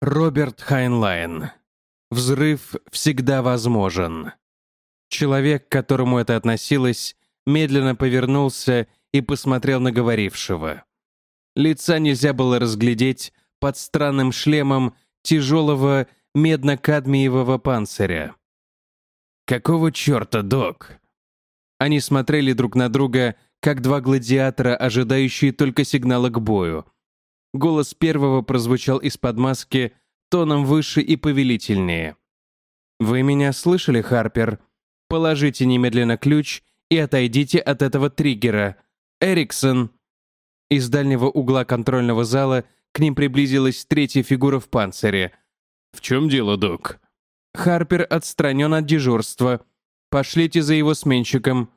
Роберт Хайнлайн. Взрыв всегда возможен. Человек, к которому это относилось, медленно повернулся и посмотрел на говорившего. Лица нельзя было разглядеть под странным шлемом тяжелого медно-кадмиевого панциря. «Какого черта, док?» Они смотрели друг на друга, как два гладиатора, ожидающие только сигнала к бою. Голос первого прозвучал из-под маски тоном выше и повелительнее. «Вы меня слышали, Харпер? Положите немедленно ключ и отойдите от этого триггера. Эриксон!» Из дальнего угла контрольного зала к ним приблизилась третья фигура в панцире. «В чем дело, док?» «Харпер отстранен от дежурства. Пошлите за его сменщиком.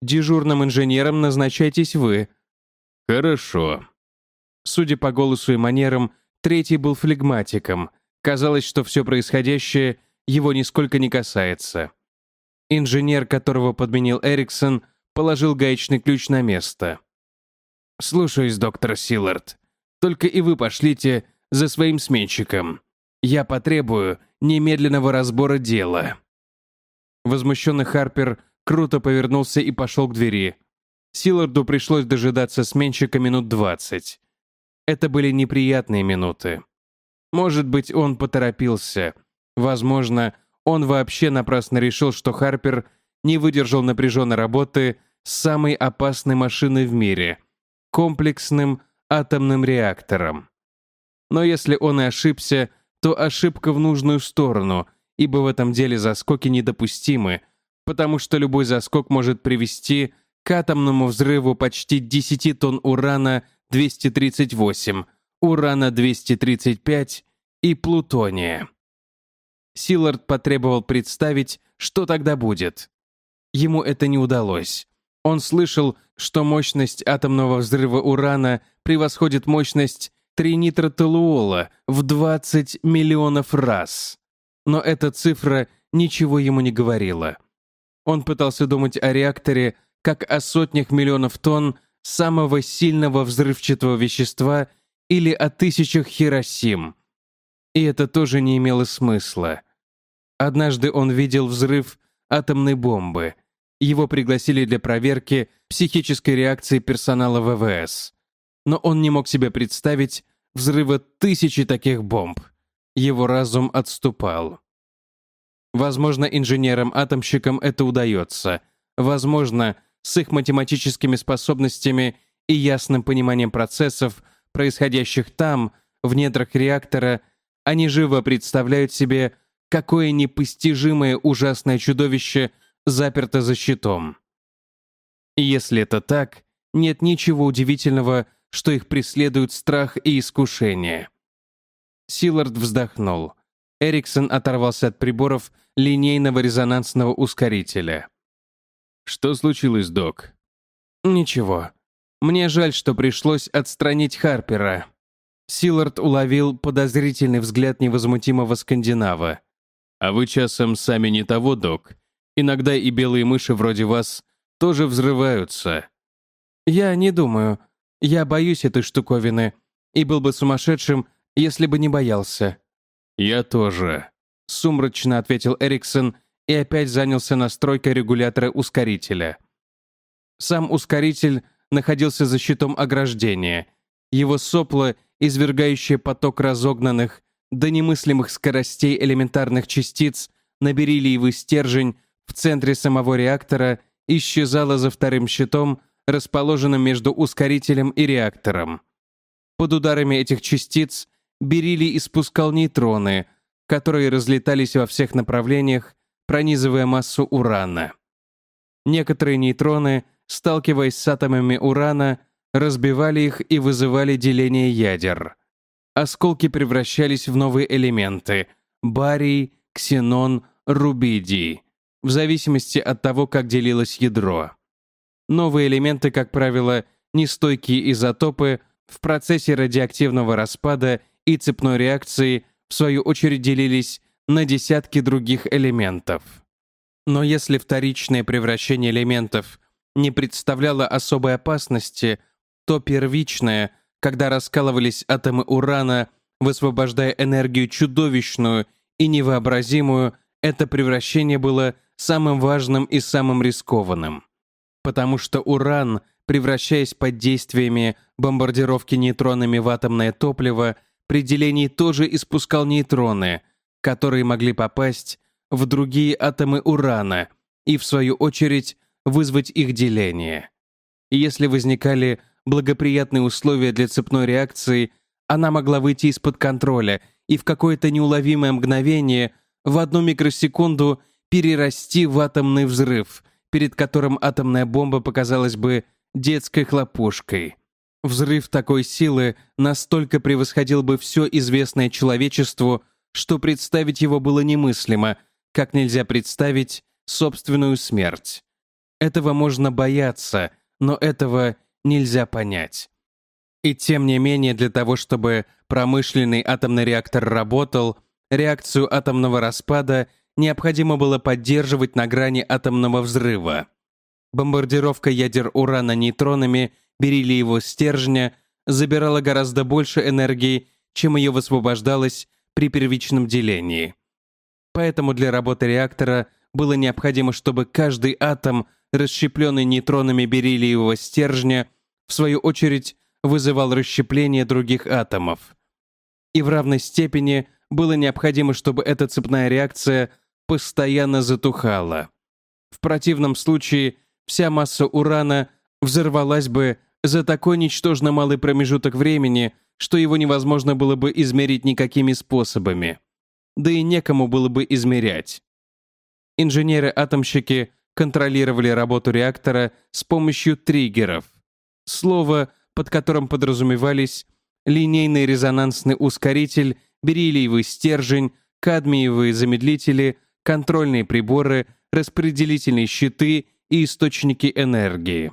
Дежурным инженером назначайтесь вы». «Хорошо». Судя по голосу и манерам, третий был флегматиком. Казалось, что все происходящее его нисколько не касается. Инженер, которого подменил Эриксон, положил гаечный ключ на место. «Слушаюсь, доктор Силлард. Только и вы пошлите за своим сменщиком. Я потребую немедленного разбора дела». Возмущенный Харпер круто повернулся и пошел к двери. Силларду пришлось дожидаться сменщика минут двадцать. Это были неприятные минуты. Может быть, он поторопился. Возможно, он вообще напрасно решил, что Харпер не выдержал напряженной работы с самой опасной машиной в мире — комплексным атомным реактором. Но если он и ошибся, то ошибка в нужную сторону, ибо в этом деле заскоки недопустимы, потому что любой заскок может привести к атомному взрыву почти 10 тонн урана-238, урана-235 и плутония. Силард потребовал представить, что тогда будет. Ему это не удалось. Он слышал, что мощность атомного взрыва урана превосходит мощность тринитротолуола в 20 миллионов раз. Но эта цифра ничего ему не говорила. Он пытался думать о реакторе как о сотнях миллионов тонн самого сильного взрывчатого вещества или о тысячах Хиросим. И это тоже не имело смысла. Однажды он видел взрыв атомной бомбы. Его пригласили для проверки психической реакции персонала ВВС. Но он не мог себе представить взрыва тысячи таких бомб. Его разум отступал. Возможно, инженерам-атомщикам это удается. Возможно, с их математическими способностями и ясным пониманием процессов, происходящих там, в недрах реактора, они живо представляют себе, какое непостижимое ужасное чудовище заперто за щитом. Если это так, нет ничего удивительного, что их преследуют страх и искушение. Силард вздохнул. Эриксон оторвался от приборов линейного резонансного ускорителя. «Что случилось, док?» «Ничего. Мне жаль, что пришлось отстранить Харпера». Силард уловил подозрительный взгляд невозмутимого скандинава. «А вы часом сами не того, док? Иногда и белые мыши вроде вас тоже взрываются». «Я не думаю. Я боюсь этой штуковины. И был бы сумасшедшим, если бы не боялся». «Я тоже», — сумрачно ответил Эриксон и опять занялся настройкой регулятора ускорителя. Сам ускоритель находился за щитом ограждения. Его сопло, извергающее поток разогнанных до немыслимых скоростей элементарных частиц на бериллиевый стержень в центре самого реактора, исчезало за вторым щитом, расположенным между ускорителем и реактором. Под ударами этих частиц бериллий испускал нейтроны, которые разлетались во всех направлениях, пронизывая массу урана. Некоторые нейтроны, сталкиваясь с атомами урана, разбивали их и вызывали деление ядер. Осколки превращались в новые элементы — барий, ксенон, рубидий, в зависимости от того, как делилось ядро. Новые элементы, как правило, нестойкие изотопы, в процессе радиоактивного распада и цепной реакции, в свою очередь, делились на десятки других элементов. Но если вторичное превращение элементов не представляло особой опасности, то первичное, когда раскалывались атомы урана высвобождая энергию чудовищную и невообразимую, это превращение было самым важным и самым рискованным. Потому что уран, превращаясь под действиями бомбардировки нейтронами в атомное топливо, при делении тоже испускал нейтроны, которые могли попасть в другие атомы урана и, в свою очередь, вызвать их деление. Если возникали благоприятные условия для цепной реакции, она могла выйти из-под контроля и в какое-то неуловимое мгновение, в одну микросекунду, перерасти в атомный взрыв, перед которым атомная бомба показалась бы детской хлопушкой. Взрыв такой силы настолько превосходил бы все известное человечеству, что представить его было немыслимо, как нельзя представить собственную смерть. Этого можно бояться, но этого нельзя понять. И тем не менее, для того, чтобы промышленный атомный реактор работал, реакцию атомного распада необходимо было поддерживать на грани атомного взрыва. Бомбардировка ядер урана нейтронами бериллиевого стержня забирала гораздо больше энергии, чем ее высвобождалось при первичном делении. Поэтому для работы реактора было необходимо, чтобы каждый атом, расщепленный нейтронами бериллиевого стержня, в свою очередь вызывал расщепление других атомов. И в равной степени было необходимо, чтобы эта цепная реакция постоянно затухала. В противном случае вся масса урана взорвалась бы за такой ничтожно малый промежуток времени, что его невозможно было бы измерить никакими способами. Да и некому было бы измерять. Инженеры-атомщики контролировали работу реактора с помощью триггеров. Слово, под которым подразумевались линейный резонансный ускоритель, бериллиевый стержень, кадмиевые замедлители, контрольные приборы, распределительные щиты и источники энергии.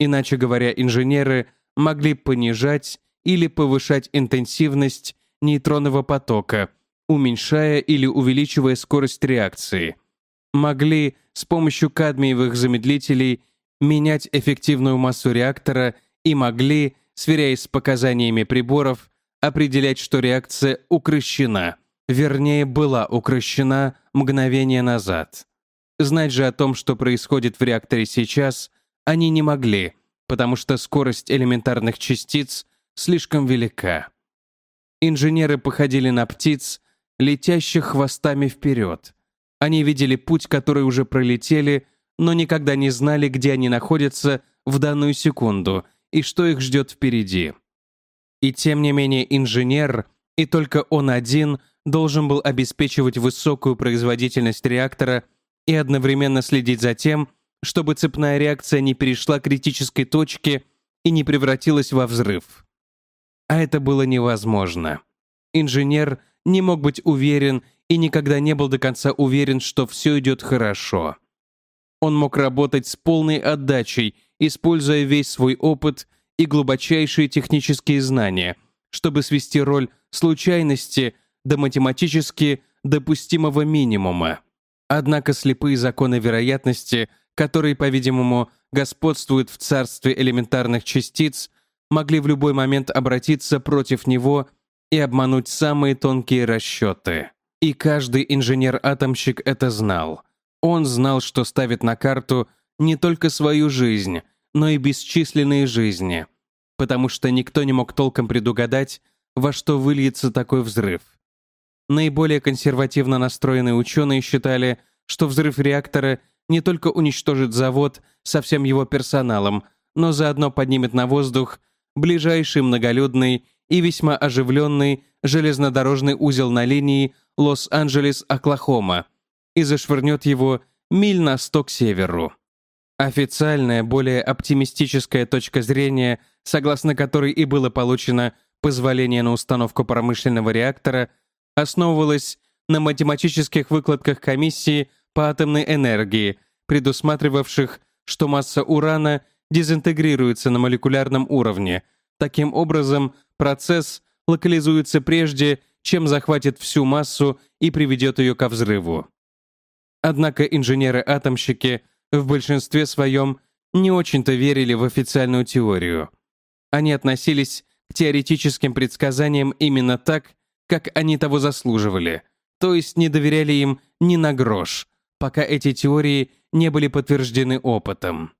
Иначе говоря, инженеры могли понижать или повышать интенсивность нейтронного потока, уменьшая или увеличивая скорость реакции. Могли с помощью кадмиевых замедлителей менять эффективную массу реактора и могли, сверяясь с показаниями приборов, определять, что реакция укрощена, вернее, была укрощена мгновение назад. Знать же о том, что происходит в реакторе сейчас, они не могли, потому что скорость элементарных частиц слишком велика. Инженеры походили на птиц, летящих хвостами вперед. Они видели путь, который уже пролетели, но никогда не знали, где они находятся в данную секунду и что их ждет впереди. И тем не менее инженер, и только он один, должен был обеспечивать высокую производительность реактора и одновременно следить за тем, чтобы цепная реакция не перешла к критической точке и не превратилась во взрыв. А это было невозможно. Инженер не мог быть уверен и никогда не был до конца уверен, что все идет хорошо. Он мог работать с полной отдачей, используя весь свой опыт и глубочайшие технические знания, чтобы свести роль случайности до математически допустимого минимума. Однако слепые законы вероятности, которые, по-видимому, господствуют в царстве элементарных частиц, могли в любой момент обратиться против него и обмануть самые тонкие расчеты. И каждый инженер-атомщик это знал. Он знал, что ставит на карту не только свою жизнь, но и бесчисленные жизни, потому что никто не мог толком предугадать, во что выльется такой взрыв. Наиболее консервативно настроенные ученые считали, что взрыв реактора не только уничтожит завод со всем его персоналом, но заодно поднимет на воздух ближайший многолюдный и весьма оживленный железнодорожный узел на линии Лос-Анджелес-Оклахома и зашвырнет его миль на сто к северу. Официальная, более оптимистическая точка зрения, согласно которой и было получено позволение на установку промышленного реактора, основывалась на математических выкладках комиссии по атомной энергии, предусматривавших, что масса урана дезинтегрируется на молекулярном уровне. Таким образом, процесс локализуется прежде, чем захватит всю массу и приведет ее ко взрыву. Однако инженеры-атомщики в большинстве своем не очень-то верили в официальную теорию. Они относились к теоретическим предсказаниям именно так, как они того заслуживали, то есть не доверяли им ни на грош, пока эти теории не были подтверждены опытом.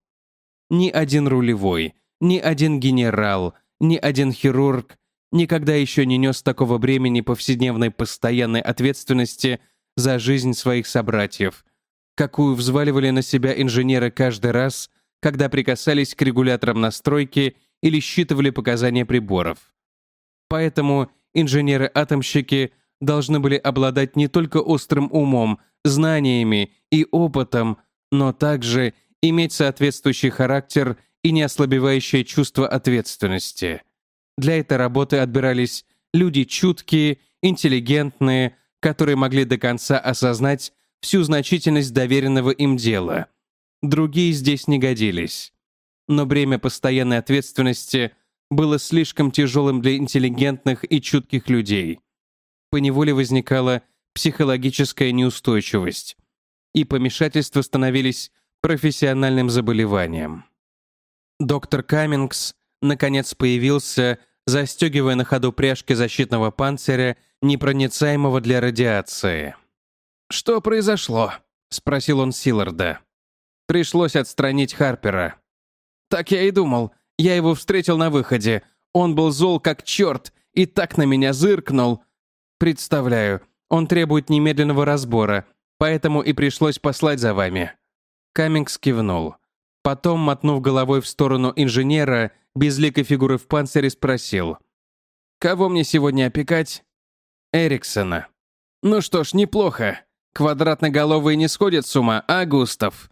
Ни один рулевой, ни один генерал, ни один хирург никогда еще не нес такого бремени повседневной постоянной ответственности за жизнь своих собратьев, какую взваливали на себя инженеры каждый раз, когда прикасались к регуляторам настройки или считывали показания приборов. Поэтому инженеры-атомщики должны были обладать не только острым умом, знаниями и опытом, но также иметь соответствующий характер и неослабевающее чувство ответственности. Для этой работы отбирались люди чуткие, интеллигентные, которые могли до конца осознать всю значительность доверенного им дела. Другие здесь не годились. Но бремя постоянной ответственности было слишком тяжелым для интеллигентных и чутких людей. Поневоле возникала психологическая неустойчивость, и помешательства становились профессиональным заболеванием. Доктор Каммингс наконец появился, застегивая на ходу пряжки защитного панциря, непроницаемого для радиации. «Что произошло?» — спросил он Силларда. «Пришлось отстранить Харпера». «Так я и думал. Я его встретил на выходе. Он был зол как черт и так на меня зыркнул. Представляю, он требует немедленного разбора, поэтому и пришлось послать за вами». Каммингс кивнул. Потом, мотнув головой в сторону инженера, безликой фигуры в панцире спросил. «Кого мне сегодня опекать?» «Эриксона». «Ну что ж, неплохо. Квадратноголовые не сходят с ума, а, Густав?»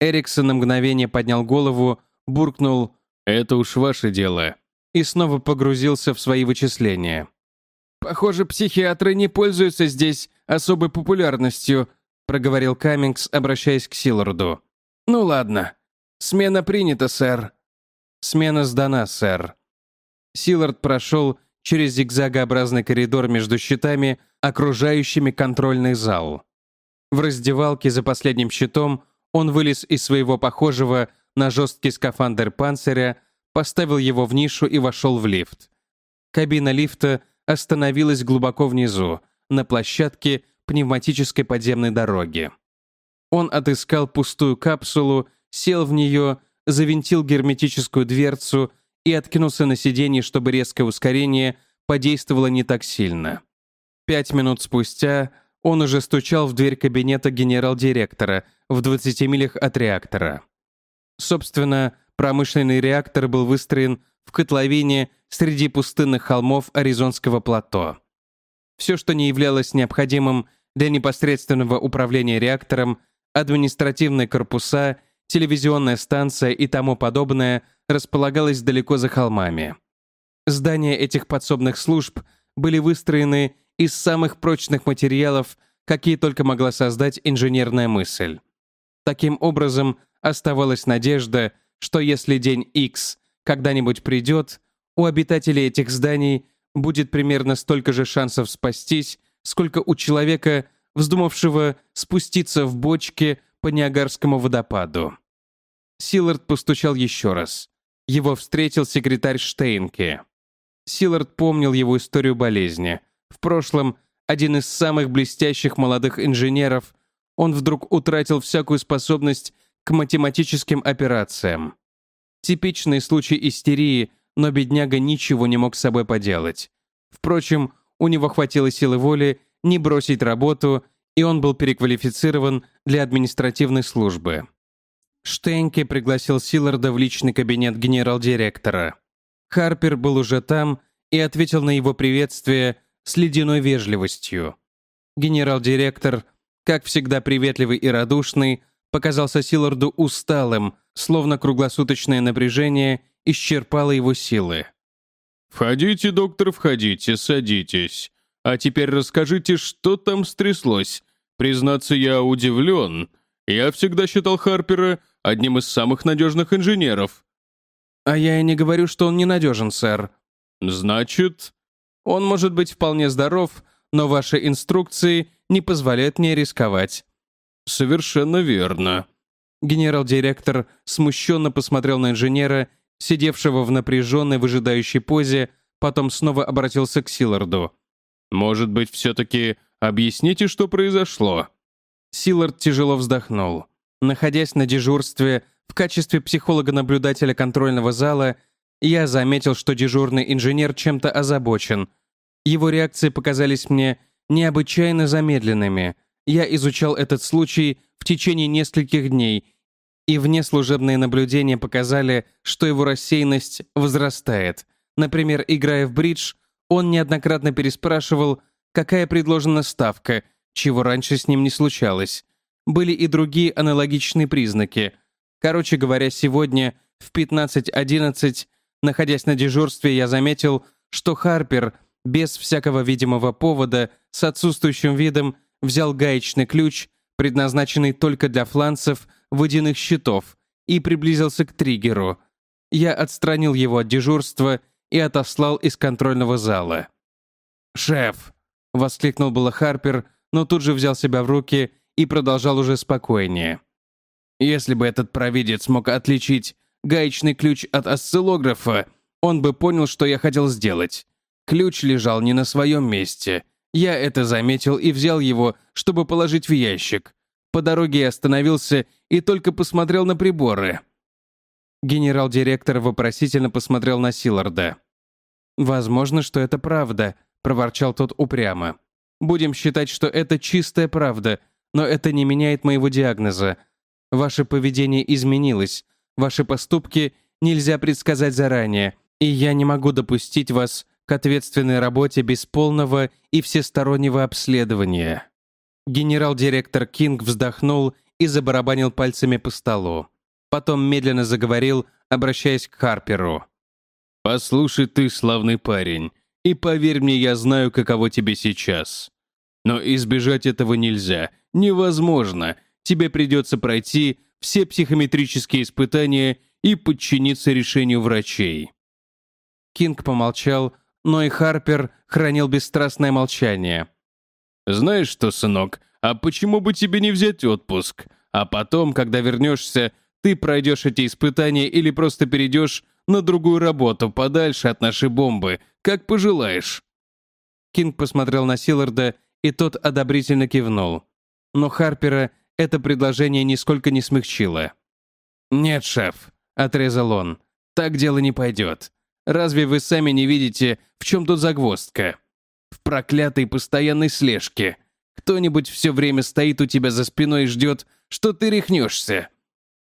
Эриксон на мгновение поднял голову, буркнул «Это уж ваше дело» и снова погрузился в свои вычисления. «Похоже, психиатры не пользуются здесь особой популярностью», проговорил Каммингс, обращаясь к Силарду. «Ну ладно. Смена принята, сэр». «Смена сдана, сэр». Силард прошел через зигзагообразный коридор между щитами, окружающими контрольный зал. В раздевалке за последним щитом он вылез из своего похожего на жесткий скафандр панциря, поставил его в нишу и вошел в лифт. Кабина лифта остановилась глубоко внизу, на площадке пневматической подземной дороги. Он отыскал пустую капсулу, сел в нее, завинтил герметическую дверцу и откинулся на сиденье, чтобы резкое ускорение подействовало не так сильно. Пять минут спустя он уже стучал в дверь кабинета генерал-директора в 20 милях от реактора. Собственно, промышленный реактор был выстроен в котловине среди пустынных холмов Аризонского плато. Все, что не являлось необходимым для непосредственного управления реактором, административные корпуса, телевизионная станция и тому подобное располагалось далеко за холмами. Здания этих подсобных служб были выстроены из самых прочных материалов, какие только могла создать инженерная мысль. Таким образом, оставалась надежда, что если день X когда-нибудь придет, у обитателей этих зданий будет примерно столько же шансов спастись, сколько у человека, вздумавшего спуститься в бочке по Ниагарскому водопаду. Силард постучал еще раз. Его встретил секретарь Штейнке. Силард помнил его историю болезни. В прошлом один из самых блестящих молодых инженеров, он вдруг утратил всякую способность к математическим операциям. Типичный случай истерии, но бедняга ничего не мог с собой поделать. Впрочем, у него хватило силы воли не бросить работу, и он был переквалифицирован для административной службы. Штейнке пригласил Силларда в личный кабинет генерал-директора. Харпер был уже там и ответил на его приветствие с ледяной вежливостью. Генерал-директор, как всегда приветливый и радушный, показался Силарду усталым, словно круглосуточное напряжение исчерпало его силы. «Входите, доктор, входите, садитесь. А теперь расскажите, что там стряслось. Признаться, я удивлен. Я всегда считал Харпера одним из самых надежных инженеров». «А я и не говорю, что он ненадежен, сэр». «Значит...» «Он может быть вполне здоров, но ваши инструкции не позволяют мне рисковать». «Совершенно верно». Генерал-директор смущенно посмотрел на инженера, сидевшего в напряженной выжидающей позе, потом снова обратился к Силарду. Может быть, все-таки объясните, что произошло?» Силард тяжело вздохнул. Находясь на дежурстве в качестве психолога-наблюдателя контрольного зала, я заметил, что дежурный инженер чем-то озабочен. Его реакции показались мне необычайно замедленными. Я изучал этот случай в течение нескольких дней, и внеслужебные наблюдения показали, что его рассеянность возрастает. Например, играя в бридж, он неоднократно переспрашивал, какая предложена ставка, чего раньше с ним не случалось. Были и другие аналогичные признаки. Короче говоря, сегодня в 15.11, находясь на дежурстве, я заметил, что Харпер без всякого видимого повода с отсутствующим видом взял гаечный ключ, предназначенный только для фланцев водяных щитов, и приблизился к триггеру. Я отстранил его от дежурства и отослал из контрольного зала. «Шеф!» — воскликнул было Харпер, но тут же взял себя в руки и продолжал уже спокойнее. «Если бы этот провидец мог отличить гаечный ключ от осциллографа, он бы понял, что я хотел сделать. Ключ лежал не на своем месте. Я это заметил и взял его, чтобы положить в ящик. По дороге я остановился и только посмотрел на приборы. Генерал-директор вопросительно посмотрел на Силарда. «Возможно, что это правда», — проворчал тот упрямо. «Будем считать, что это чистая правда, но это не меняет моего диагноза. Ваше поведение изменилось, ваши поступки нельзя предсказать заранее, и я не могу допустить вас к ответственной работе без полного и всестороннего обследования». Генерал-директор Кинг вздохнул и забарабанил пальцами по столу. Потом медленно заговорил, обращаясь к Харперу. «Послушай ты, славный парень, и поверь мне, я знаю, каково тебе сейчас. Но избежать этого нельзя, невозможно. Тебе придется пройти все психометрические испытания и подчиниться решению врачей». Кинг помолчал, но и Харпер хранил бесстрастное молчание. «Знаешь что, сынок, а почему бы тебе не взять отпуск? А потом, когда вернешься, ты пройдешь эти испытания или просто перейдешь на другую работу, подальше от нашей бомбы, как пожелаешь». Кинг посмотрел на Силарда, и тот одобрительно кивнул. Но Харпера это предложение нисколько не смягчило. «Нет, шеф», — отрезал он, — «так дело не пойдет. Разве вы сами не видите, в чем тут загвоздка? В проклятой постоянной слежке. Кто-нибудь все время стоит у тебя за спиной и ждет, что ты рехнешься.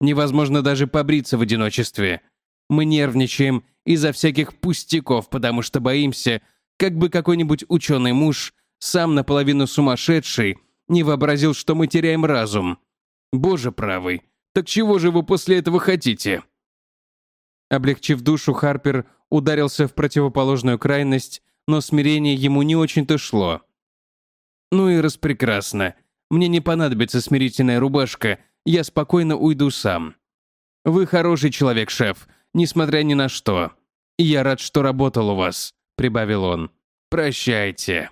Невозможно даже побриться в одиночестве. Мы нервничаем из-за всяких пустяков, потому что боимся, как бы какой-нибудь ученый муж, сам наполовину сумасшедший, не вообразил, что мы теряем разум. Боже правый, так чего же вы после этого хотите?» Облегчив душу, Харпер ударился в противоположную крайность, но смирение ему не очень-то шло. «Ну и распрекрасно. Мне не понадобится смирительная рубашка, я спокойно уйду сам. Вы хороший человек, шеф, несмотря ни на что. И я рад, что работал у вас», — прибавил он. «Прощайте».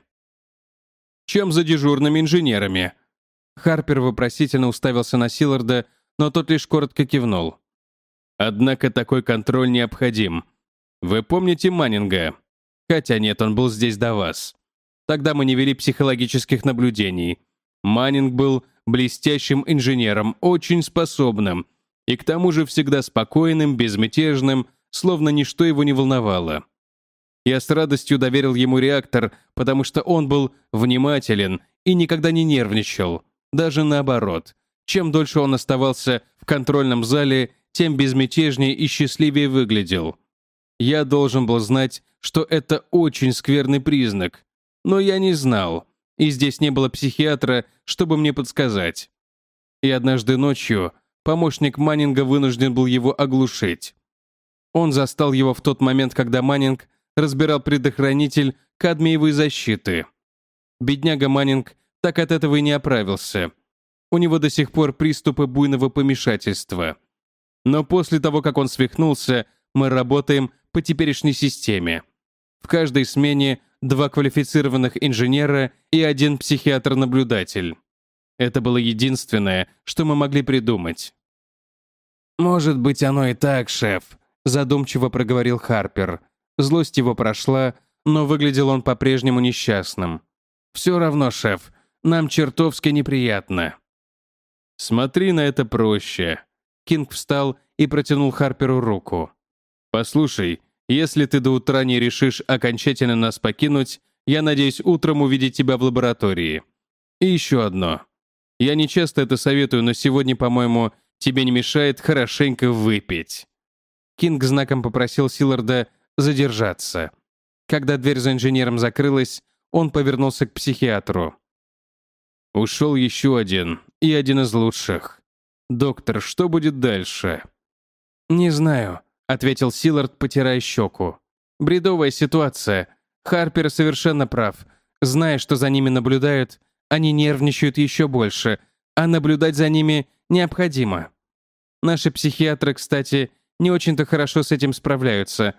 «Чем за дежурными инженерами?» Харпер вопросительно уставился на Силарда, но тот лишь коротко кивнул. «Однако такой контроль необходим. Вы помните Маннинга? Хотя нет, он был здесь до вас. Тогда мы не вели психологических наблюдений. Маннинг был блестящим инженером, очень способным, и к тому же всегда спокойным, безмятежным, словно ничто его не волновало. Я с радостью доверил ему реактор, потому что он был внимателен и никогда не нервничал. Даже наоборот. Чем дольше он оставался в контрольном зале, тем безмятежнее и счастливее выглядел. Я должен был знать, что это очень скверный признак. Но я не знал, и здесь не было психиатра, чтобы мне подсказать. И однажды ночью помощник Маннинга вынужден был его оглушить. Он застал его в тот момент, когда Маннинг разбирал предохранитель кадмиевой защиты. Бедняга Маннинг так от этого и не оправился. У него до сих пор приступы буйного помешательства. Но после того, как он свихнулся, мы работаем по теперешней системе. В каждой смене два квалифицированных инженера и один психиатр-наблюдатель. Это было единственное, что мы могли придумать. «Может быть, оно и так, шеф», — задумчиво проговорил Харпер. Злость его прошла, но выглядел он по-прежнему несчастным. «Все равно, шеф, нам чертовски неприятно». «Смотри на это проще». Кинг встал и протянул Харперу руку. «Послушай, если ты до утра не решишь окончательно нас покинуть, я надеюсь утром увидеть тебя в лаборатории. И еще одно. Я не часто это советую, но сегодня, по-моему, тебе не мешает хорошенько выпить». Кинг знаком попросил Силларда задержаться. Когда дверь за инженером закрылась, он повернулся к психиатру. «Ушел еще один, и один из лучших. Доктор, что будет дальше?» «Не знаю», — ответил Силлард, потирая щеку. «Бредовая ситуация. Харпер совершенно прав. Зная, что за ними наблюдают, они нервничают еще больше, а наблюдать за ними необходимо. Наши психиатры, кстати, не очень-то хорошо с этим справляются.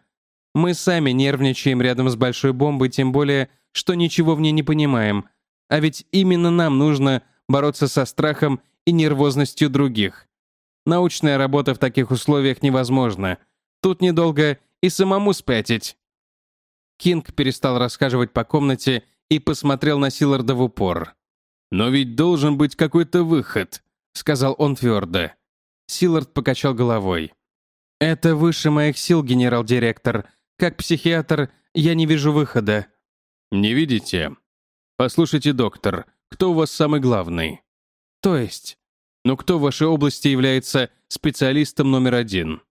Мы сами нервничаем рядом с большой бомбой, тем более, что ничего в ней не понимаем. А ведь именно нам нужно бороться со страхом и нервозностью других. Научная работа в таких условиях невозможна. Тут недолго и самому спятить. Кинг перестал рассказывать по комнате и посмотрел на Силларда в упор. «Но ведь должен быть какой-то выход», — сказал он твердо. Силлард покачал головой. «Это выше моих сил, генерал-директор. Как психиатр, я не вижу выхода». «Не видите? Послушайте, доктор, кто у вас самый главный?» «То есть?» «Ну кто в вашей области является специалистом номер один?»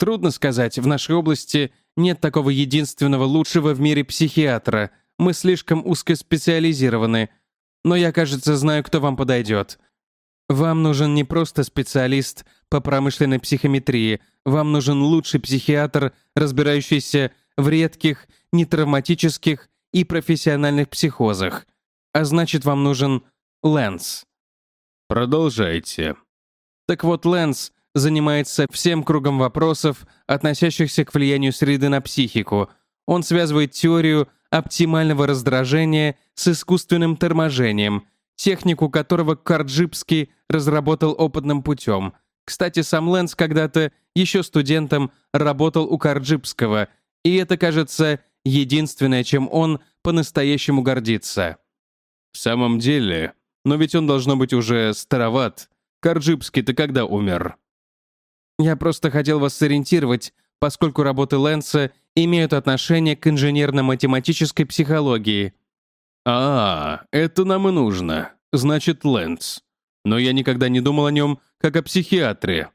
«Трудно сказать. В нашей области нет такого единственного лучшего в мире психиатра. Мы слишком узкоспециализированы. Но я, кажется, знаю, кто вам подойдет. Вам нужен не просто специалист по промышленной психометрии, вам нужен лучший психиатр, разбирающийся в редких, нетравматических и профессиональных психозах. А значит, вам нужен Лэнс. Продолжайте. Так вот, Лэнс занимается всем кругом вопросов, относящихся к влиянию среды на психику. Он связывает теорию оптимального раздражения с искусственным торможением – технику которого Карджипский разработал опытным путем. Кстати, сам Лэнс когда-то, еще студентом, работал у Карджипского, и это, кажется, единственное, чем он по-настоящему гордится. В самом деле, но ведь он должно быть уже староват. Карджипский-то когда умер? Я просто хотел вас сориентировать, поскольку работы Лэнса имеют отношение к инженерно-математической психологии. «А, это нам и нужно. Значит, Лэнс. Но я никогда не думал о нем как о психиатре».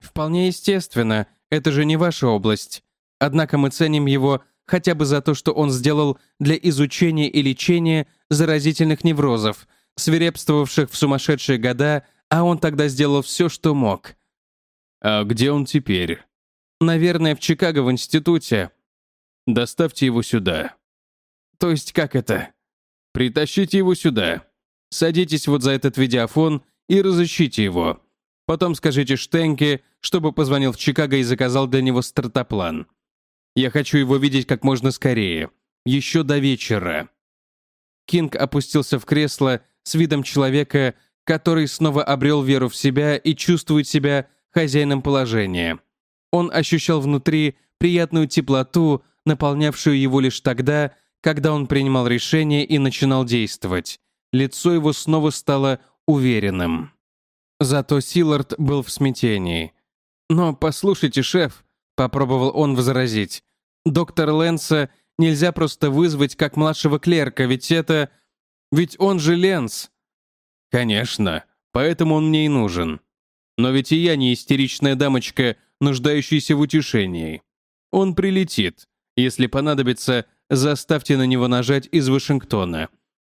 «Вполне естественно. Это же не ваша область. Однако мы ценим его хотя бы за то, что он сделал для изучения и лечения заразительных неврозов, свирепствовавших в сумасшедшие года, а он тогда сделал все, что мог». «А где он теперь?» «Наверное, в Чикаго в институте». «Доставьте его сюда». «То есть как это?» Притащите его сюда. Садитесь вот за этот видеофон и разыщите его. Потом скажите Штенке, чтобы позвонил в Чикаго и заказал для него стартоплан. Я хочу его видеть как можно скорее. Еще до вечера». Кинг опустился в кресло с видом человека, который снова обрел веру в себя и чувствует себя хозяином положения. Он ощущал внутри приятную теплоту, наполнявшую его лишь тогда, когда он принимал решение и начинал действовать. Лицо его снова стало уверенным. Зато Силард был в смятении. «Но послушайте, шеф», — попробовал он возразить, «доктор Лэнса нельзя просто вызвать как младшего клерка, ведь это... Ведь он же Ленс». «Конечно, поэтому он мне и нужен. Но ведь и я не истеричная дамочка, нуждающаяся в утешении. Он прилетит. Если понадобится, Заставьте на него нажать из Вашингтона.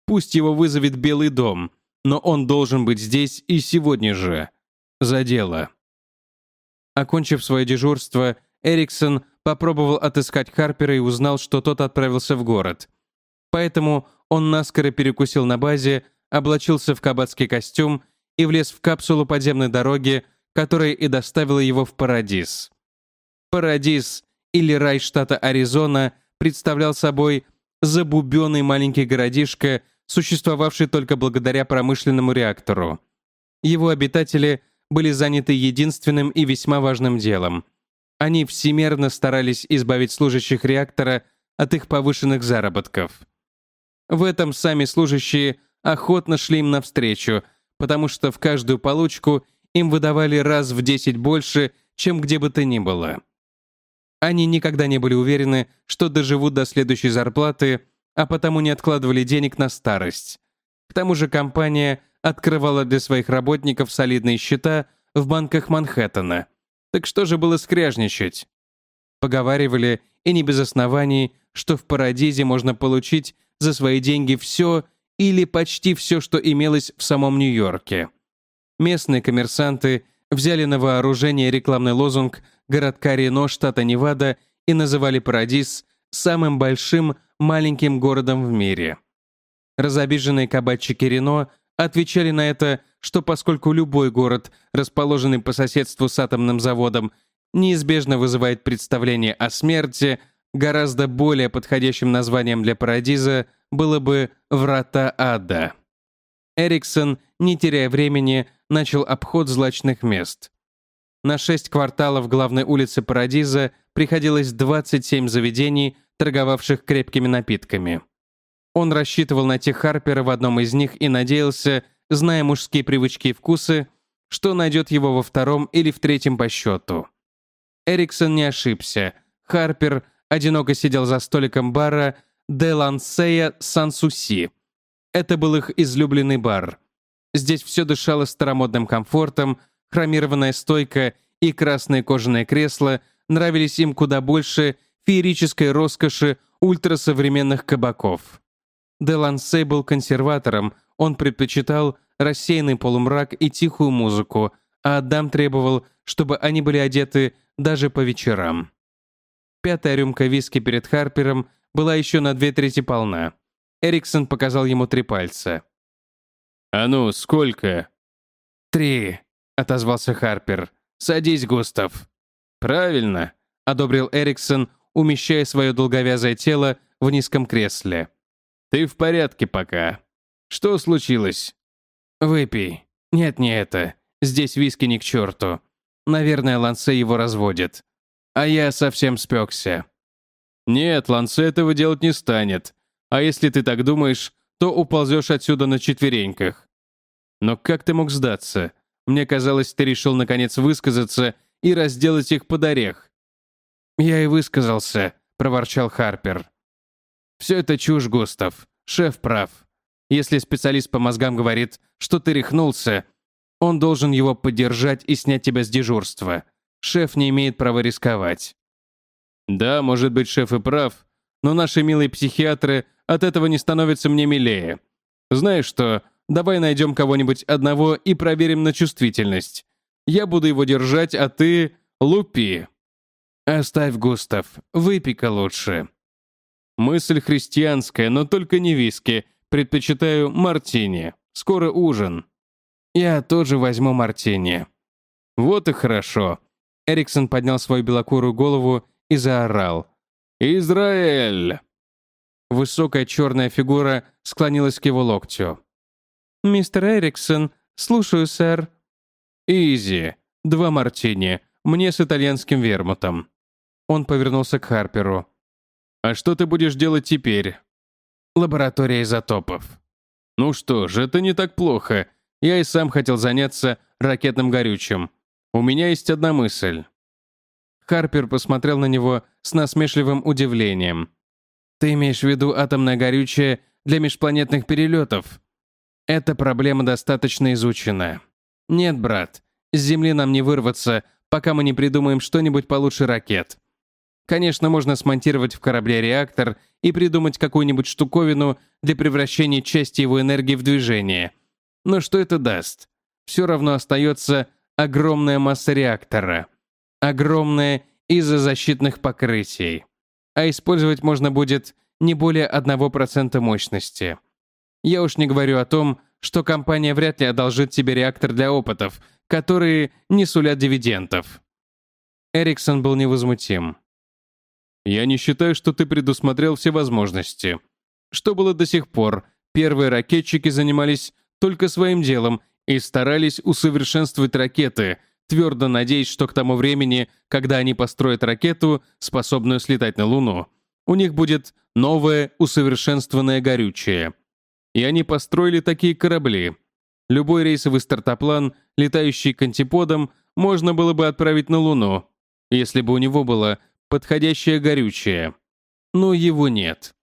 Пусть его вызовет Белый дом, но он должен быть здесь и сегодня же. За дело. Окончив свое дежурство, Эриксон попробовал отыскать Харпера и узнал, что тот отправился в город. Поэтому он наскоро перекусил на базе, облачился в кабацкий костюм и влез в капсулу подземной дороги, которая и доставила его в Парадис. Парадис, или рай штата Аризона, представлял собой забубенный маленький городишко, существовавший только благодаря промышленному реактору. Его обитатели были заняты единственным и весьма важным делом. Они всемерно старались избавить служащих реактора от их повышенных заработков. В этом сами служащие охотно шли им навстречу, потому что в каждую получку им выдавали раз в 10 больше, чем где бы то ни было. Они никогда не были уверены, что доживут до следующей зарплаты, а потому не откладывали денег на старость. К тому же компания открывала для своих работников солидные счета в банках Манхэттена. Так что же было скряжничать? Поговаривали, и не без оснований, что в Парадизе можно получить за свои деньги все или почти все, что имелось в самом Нью-Йорке. Местные коммерсанты взяли на вооружение рекламный лозунг городка Рено, штата Невада, и называли Парадиз самым большим маленьким городом в мире. Разобиженные кабачики Рено отвечали на это, что поскольку любой город, расположенный по соседству с атомным заводом, неизбежно вызывает представление о смерти, гораздо более подходящим названием для Парадиза было бы «Врата ада». Эриксон, не теряя времени, начал обход злачных мест. На шесть кварталов главной улицы Парадиза приходилось 27 заведений, торговавших крепкими напитками. Он рассчитывал найти Харпера в одном из них и надеялся, зная мужские привычки и вкусы, что найдет его во втором или в третьем по счету. Эриксон не ошибся. Харпер одиноко сидел за столиком бара «Де Лансея Сансуси». Это был их излюбленный бар. Здесь все дышало старомодным комфортом, хромированная стойка и красные кожаные кресла нравились им куда больше феерической роскоши ультрасовременных кабаков. Де Лансей был консерватором, он предпочитал рассеянный полумрак и тихую музыку, а Адам требовал, чтобы они были одеты даже по вечерам. Пятая рюмка виски перед Харпером была еще на две трети полна. Эриксон показал ему три пальца. «А ну, сколько?» «Три», — отозвался Харпер. «Садись, Густав». «Правильно», — одобрил Эриксон, умещая свое долговязое тело в низком кресле. «Ты в порядке пока. Что случилось?» «Выпей. Нет, не это. Здесь виски ни к черту. Наверное, Лансе его разводит. А я совсем спекся». «Нет, Лансе этого делать не станет. А если ты так думаешь, то уползешь отсюда на четвереньках. Но как ты мог сдаться? Мне казалось, ты решил наконец высказаться и разделать их под орех. «Я и высказался», — проворчал Харпер. «Все это чушь, Густав. Шеф прав. Если специалист по мозгам говорит, что ты рехнулся, он должен его поддержать и снять тебя с дежурства. Шеф не имеет права рисковать». «Да, может быть, шеф и прав, но наши милые психиатры от этого не становятся мне милее. Знаешь что, давай найдем кого-нибудь одного и проверим на чувствительность. Я буду его держать, а ты лупи». «Оставь, Густав, выпей-ка лучше». «Мысль христианская, но только не виски. Предпочитаю мартини. Скоро ужин». «Я тоже возьму мартини». «Вот и хорошо». Эриксон поднял свою белокурую голову и заорал. «Израиль!» Высокая черная фигура склонилась к его локтю. «Мистер Эриксон, слушаю, сэр». «Изи. Два мартини. Мне с итальянским вермутом». Он повернулся к Харперу. «А что ты будешь делать теперь?» «Лаборатория изотопов». «Ну что ж, это не так плохо. Я и сам хотел заняться ракетным горючим. У меня есть одна мысль». Харпер посмотрел на него с насмешливым удивлением. Ты имеешь в виду атомное горючее для межпланетных перелетов? Эта проблема достаточно изучена. Нет, брат, с Земли нам не вырваться, пока мы не придумаем что-нибудь получше ракет. Конечно, можно смонтировать в корабле реактор и придумать какую-нибудь штуковину для превращения части его энергии в движение. Но что это даст? Все равно остается огромная масса реактора. Огромная из-за защитных покрытий а использовать можно будет не более 1% мощности. Я уж не говорю о том, что компания вряд ли одолжит тебе реактор для опытов, которые не сулят дивидендов. Эриксон был невозмутим. «Я не считаю, что ты предусмотрел все возможности. Что было до сих пор? Первые ракетчики занимались только своим делом и старались усовершенствовать ракеты — твердо надеясь, что к тому времени, когда они построят ракету, способную слетать на Луну, У них будет новое усовершенствованное горючее. И они построили такие корабли. Любой рейсовый стартоплан, летающий к антиподам, можно было бы отправить на Луну, если бы у него было подходящее горючее. Но его нет.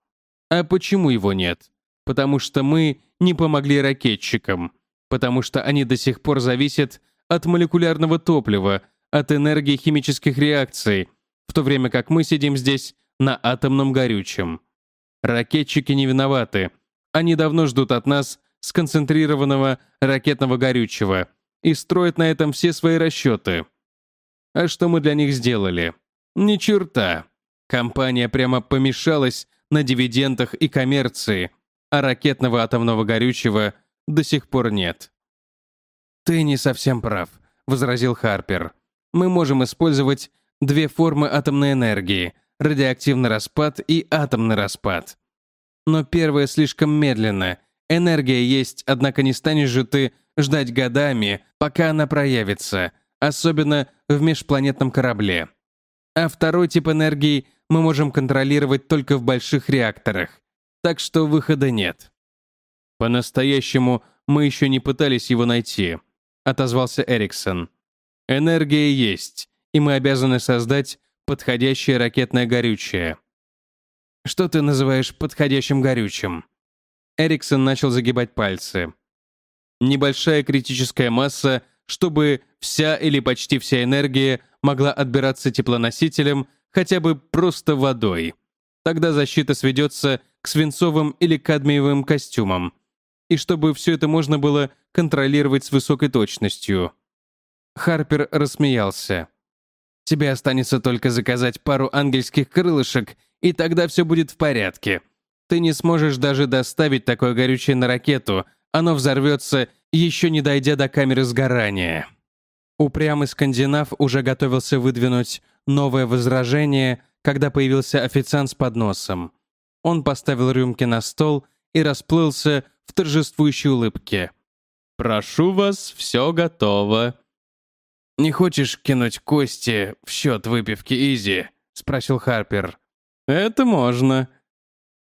А почему его нет? Потому что мы не помогли ракетчикам. Потому что они до сих пор зависят от молекулярного топлива, от энергии химических реакций, в то время как мы сидим здесь на атомном горючем. Ракетчики не виноваты. Они давно ждут от нас сконцентрированного ракетного горючего и строят на этом все свои расчеты. А что мы для них сделали? Ни черта. Компания прямо помешалась на дивидендах и коммерции, а ракетного атомного горючего до сих пор нет. «Ты не совсем прав», — возразил Харпер. «Мы можем использовать две формы атомной энергии — радиоактивный распад и атомный распад. Но первое слишком медленно. Энергия есть, однако не станешь же ты ждать годами, пока она проявится, особенно в межпланетном корабле. А второй тип энергии мы можем контролировать только в больших реакторах, так что выхода нет. По-настоящему мы еще не пытались его найти, отозвался Эриксон. Энергия есть, и мы обязаны создать подходящее ракетное горючее. Что ты называешь подходящим горючим? Эриксон начал загибать пальцы. Небольшая критическая масса, чтобы вся или почти вся энергия могла отбираться теплоносителем хотя бы просто водой. Тогда защита сведется к свинцовым или кадмиевым костюмам. И чтобы все это можно было контролировать с высокой точностью. Харпер рассмеялся. «Тебе останется только заказать пару ангельских крылышек, и тогда все будет в порядке. Ты не сможешь даже доставить такое горючее на ракету, оно взорвется, еще не дойдя до камеры сгорания». Упрямый скандинав уже готовился выдвинуть новое возражение, когда появился официант с подносом. Он поставил рюмки на стол и расплылся в торжествующей улыбке. «Прошу вас, все готово». «Не хочешь кинуть кости в счет выпивки Изи?» — спросил Харпер. «Это можно».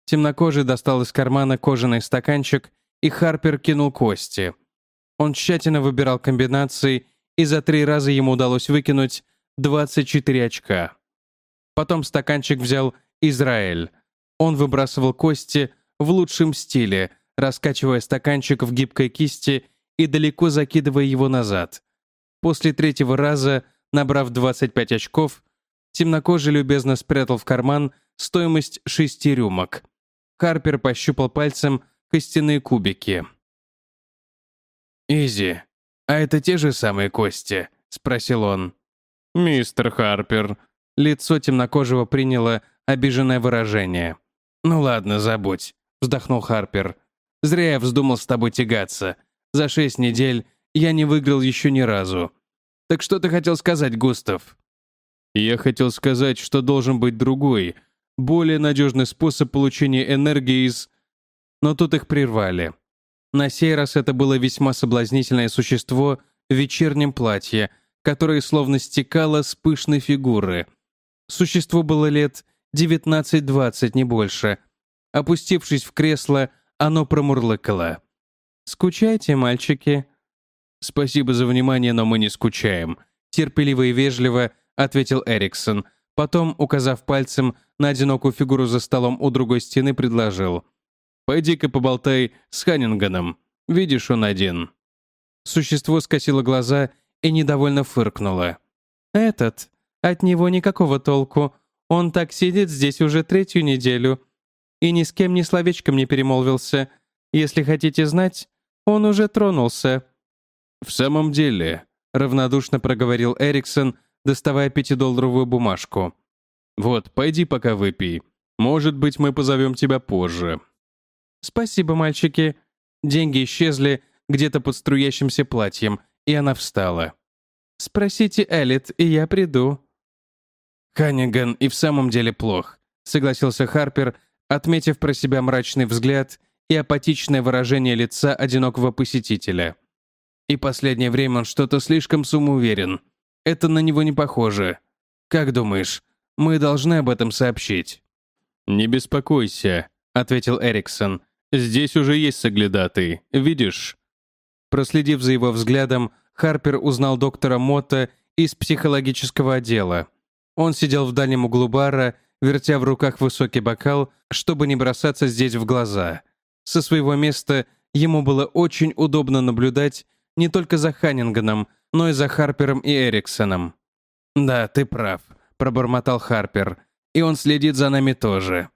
Темнокожий достал из кармана кожаный стаканчик, и Харпер кинул кости. Он тщательно выбирал комбинации и за три раза ему удалось выкинуть 24 очка. Потом стаканчик взял Израиль. Он выбрасывал кости в лучшем стиле, раскачивая стаканчик в гибкой кисти и далеко закидывая его назад. После третьего раза, набрав 25 очков, темнокожий любезно спрятал в карман стоимость шести рюмок. Харпер пощупал пальцем костяные кубики. «Изи, «А это те же самые кости?» — спросил он. «Мистер Харпер». Лицо темнокожего приняло обиженное выражение. «Ну ладно, забудь», — вздохнул Харпер. «Зря я вздумал с тобой тягаться. За шесть недель я не выиграл еще ни разу. Так что ты хотел сказать, Густав?» «Я хотел сказать, что должен быть другой, более надежный способ получения энергии из...» Но тут их прервали. На сей раз это было весьма соблазнительное существо в вечернем платье, которое словно стекало с пышной фигуры. Существо было лет 19-20, не больше. Опустившись в кресло, оно промурлыкало. «Скучаете, мальчики?» «Спасибо за внимание, но мы не скучаем», — терпеливо и вежливо ответил Эриксон. Потом, указав пальцем на одинокую фигуру за столом у другой стены, предложил. Пойди-ка поболтай с Ханнинганом. Видишь, он один». Существо скосило глаза и недовольно фыркнуло. «Этот? От него никакого толку. Он так сидит здесь уже третью неделю. И ни с кем ни словечком не перемолвился. Если хотите знать, он уже тронулся». «В самом деле», — равнодушно проговорил Эриксон, доставая пятидолларовую бумажку. «Вот, пойди пока выпей. Может быть, мы позовем тебя позже». «Спасибо, мальчики». Деньги исчезли где-то под струящимся платьем, и она встала. «Спросите Элит, и я приду». «Ханниган и в самом деле плох», — согласился Харпер, отметив про себя мрачный взгляд и апатичное выражение лица одинокого посетителя. И последнее время он что-то слишком самоуверен. Это на него не похоже. Как думаешь, мы должны об этом сообщить? «Не беспокойся», — ответил Эриксон. «Здесь уже есть соглядатый, видишь?» Проследив за его взглядом, Харпер узнал доктора Мотта из психологического отдела. Он сидел в дальнем углу бара, вертя в руках высокий бокал, чтобы не бросаться здесь в глаза. Со своего места ему было очень удобно наблюдать не только за Ханниганом, но и за Харпером и Эриксоном. «Да, ты прав», — пробормотал Харпер. «И он следит за нами тоже.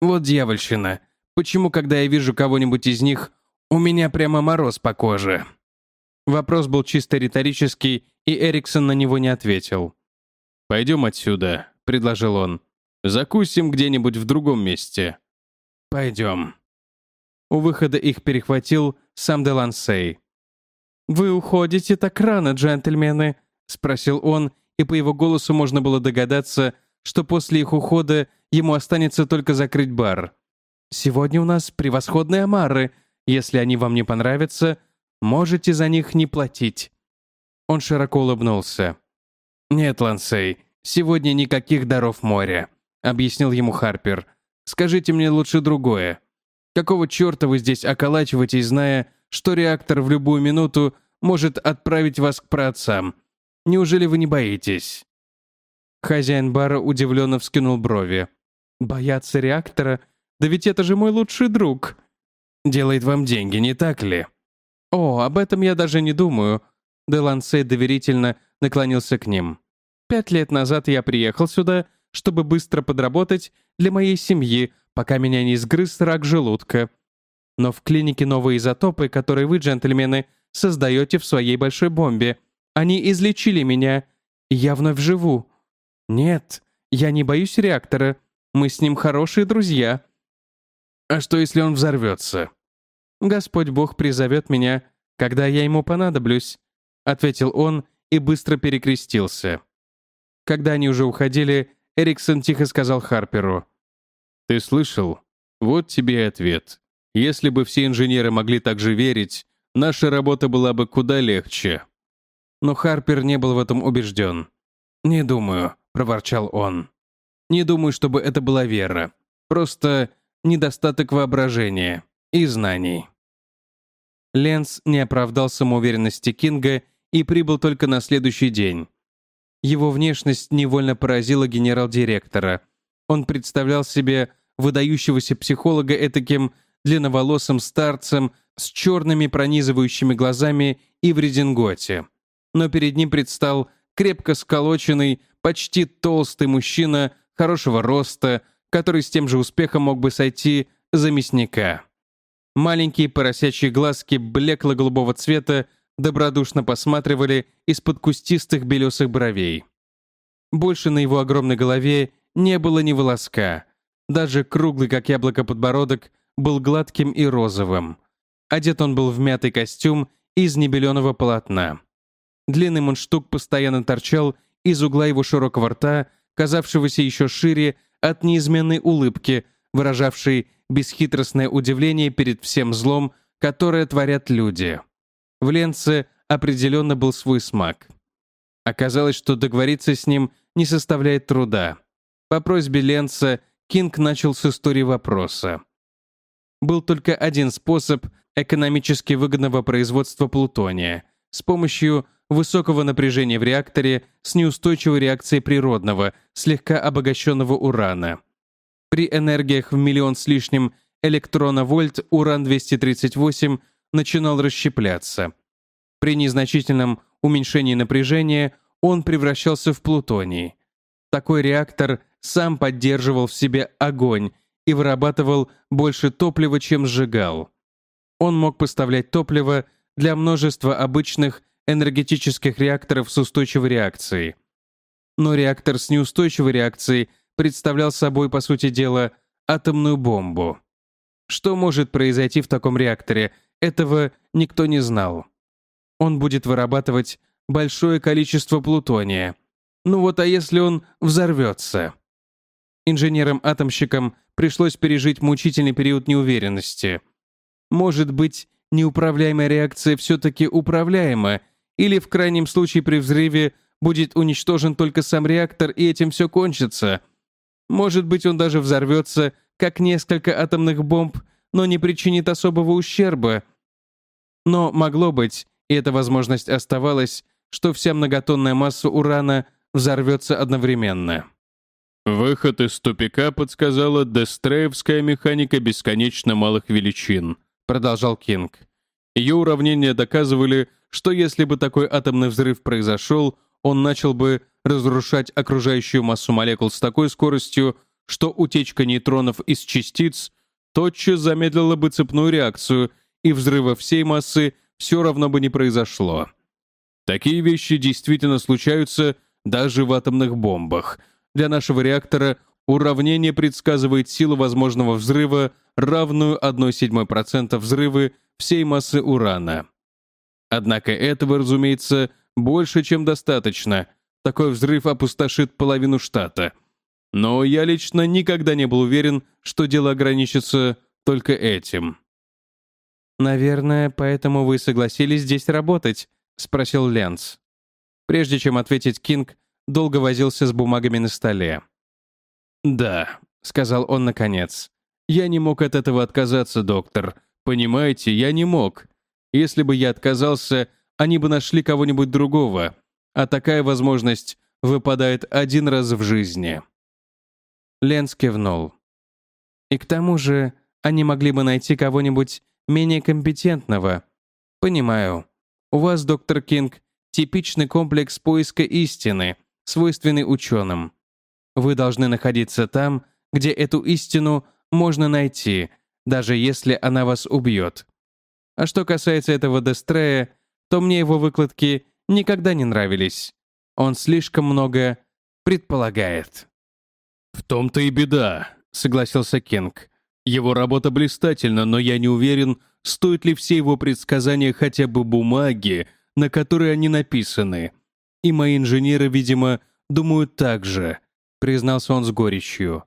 Вот дьявольщина. Почему, когда я вижу кого-нибудь из них, у меня прямо мороз по коже?» Вопрос был чисто риторический, и Эриксон на него не ответил. «Пойдем отсюда», — предложил он. «Закусим где-нибудь в другом месте». «Пойдем». У выхода их перехватил сам Делансей. «Вы уходите так рано, джентльмены?» — спросил он, и по его голосу можно было догадаться, что после их ухода ему останется только закрыть бар. «Сегодня у нас превосходные омары. Если они вам не понравятся, можете за них не платить». Он широко улыбнулся. «Нет, Лансей, сегодня никаких даров моря», — объяснил ему Харпер. «Скажите мне лучше другое. Какого черта вы здесь околачиваетесь, зная, что реактор в любую минуту может отправить вас к праотцам. Неужели вы не боитесь?» Хозяин бара удивленно вскинул брови. «Бояться реактора? Да ведь это же мой лучший друг!» «Делает вам деньги, не так ли?» «О, об этом я даже не думаю». Делансе доверительно наклонился к ним. «Пять лет назад я приехал сюда, чтобы быстро подработать для моей семьи, пока меня не сгрыз рак желудка. Но в клинике новые изотопы, которые вы, джентльмены, создаете в своей большой бомбе. Они излечили меня, и я вновь живу. Нет, я не боюсь реактора. Мы с ним хорошие друзья. А что, если он взорвется? Господь Бог призовет меня, когда я ему понадоблюсь, ответил он и быстро перекрестился. Когда они уже уходили, Эриксон тихо сказал Харперу. «Ты слышал? Вот тебе и ответ. Если бы все инженеры могли так же верить, наша работа была бы куда легче». Но Харпер не был в этом убежден. «Не думаю», — проворчал он. «Не думаю, чтобы это была вера. Просто недостаток воображения и знаний». Ленс не оправдал самоуверенности Кинга и прибыл только на следующий день. Его внешность невольно поразила генерал-директора. Он представлял себе выдающегося психолога этаким длинноволосым старцем с черными пронизывающими глазами и в рединготе. Но перед ним предстал крепко сколоченный, почти толстый мужчина хорошего роста, который с тем же успехом мог бы сойти за мясника. Маленькие поросячьи глазки блекло-голубого цвета добродушно посматривали из-под кустистых белесых бровей. Больше на его огромной голове не было ни волоска. Даже круглый, как яблоко, подбородок был гладким и розовым. Одет он был в мятый костюм из небеленого полотна. Длинный мундштук постоянно торчал из угла его широкого рта, казавшегося еще шире от неизменной улыбки, выражавшей бесхитростное удивление перед всем злом, которое творят люди. В Ленце определенно был свой смак. Оказалось, что договориться с ним не составляет труда. По просьбе Ленца Кинг начал с истории вопроса. Был только один способ экономически выгодного производства плутония — с помощью высокого напряжения в реакторе с неустойчивой реакцией природного, слегка обогащенного урана. При энергиях в миллион с лишним электроновольт уран-238 начинал расщепляться. При незначительном уменьшении напряжения он превращался в плутоний. Такой реактор сам поддерживал в себе огонь и вырабатывал больше топлива, чем сжигал. Он мог поставлять топливо для множества обычных энергетических реакторов с устойчивой реакцией. Но реактор с неустойчивой реакцией представлял собой, по сути дела, атомную бомбу. Что может произойти в таком реакторе, этого никто не знал. Он будет вырабатывать большое количество плутония. Ну вот а если он взорвется? Инженерам-атомщикам пришлось пережить мучительный период неуверенности. Может быть, неуправляемая реакция все-таки управляема, или в крайнем случае при взрыве будет уничтожен только сам реактор, и этим все кончится. Может быть, он даже взорвется, как несколько атомных бомб, но не причинит особого ущерба. Но могло быть, и эта возможность оставалась, что вся многотонная масса урана взорвется одновременно. Выход из тупика подсказала дестреевская механика бесконечно малых величин, продолжал Кинг. Ее уравнения доказывали, что если бы такой атомный взрыв произошел, он начал бы разрушать окружающую массу молекул с такой скоростью, что утечка нейтронов из частиц тотчас замедлила бы цепную реакцию, и взрыва всей массы все равно бы не произошло. Такие вещи действительно случаются даже в атомных бомбах. Для нашего реактора уравнение предсказывает силу возможного взрыва, равную 1,7% взрывы всей массы урана. Однако этого, разумеется, больше, чем достаточно. Такой взрыв опустошит половину штата. Но я лично никогда не был уверен, что дело ограничится только этим. «Наверное, поэтому вы согласились здесь работать?» — спросил Ленц. Прежде чем ответить Кинг, долго возился с бумагами на столе. «Да», — сказал он наконец. «Я не мог от этого отказаться, доктор. Понимаете, я не мог. Если бы я отказался, они бы нашли кого-нибудь другого. А такая возможность выпадает один раз в жизни». Ленц кивнул. «И к тому же они могли бы найти кого-нибудь менее компетентного. Понимаю. У вас, доктор Кинг, типичный комплекс поиска истины, свойственный ученым. Вы должны находиться там, где эту истину можно найти, даже если она вас убьет. А что касается этого Дестрея, то мне его выкладки никогда не нравились. Он слишком много предполагает. «В том-то и беда», — согласился Кинг. «Его работа блистательна, но я не уверен, стоит ли все его предсказания хотя бы бумаги, на которой они написаны. И мои инженеры, видимо, думают так же», — признался он с горечью.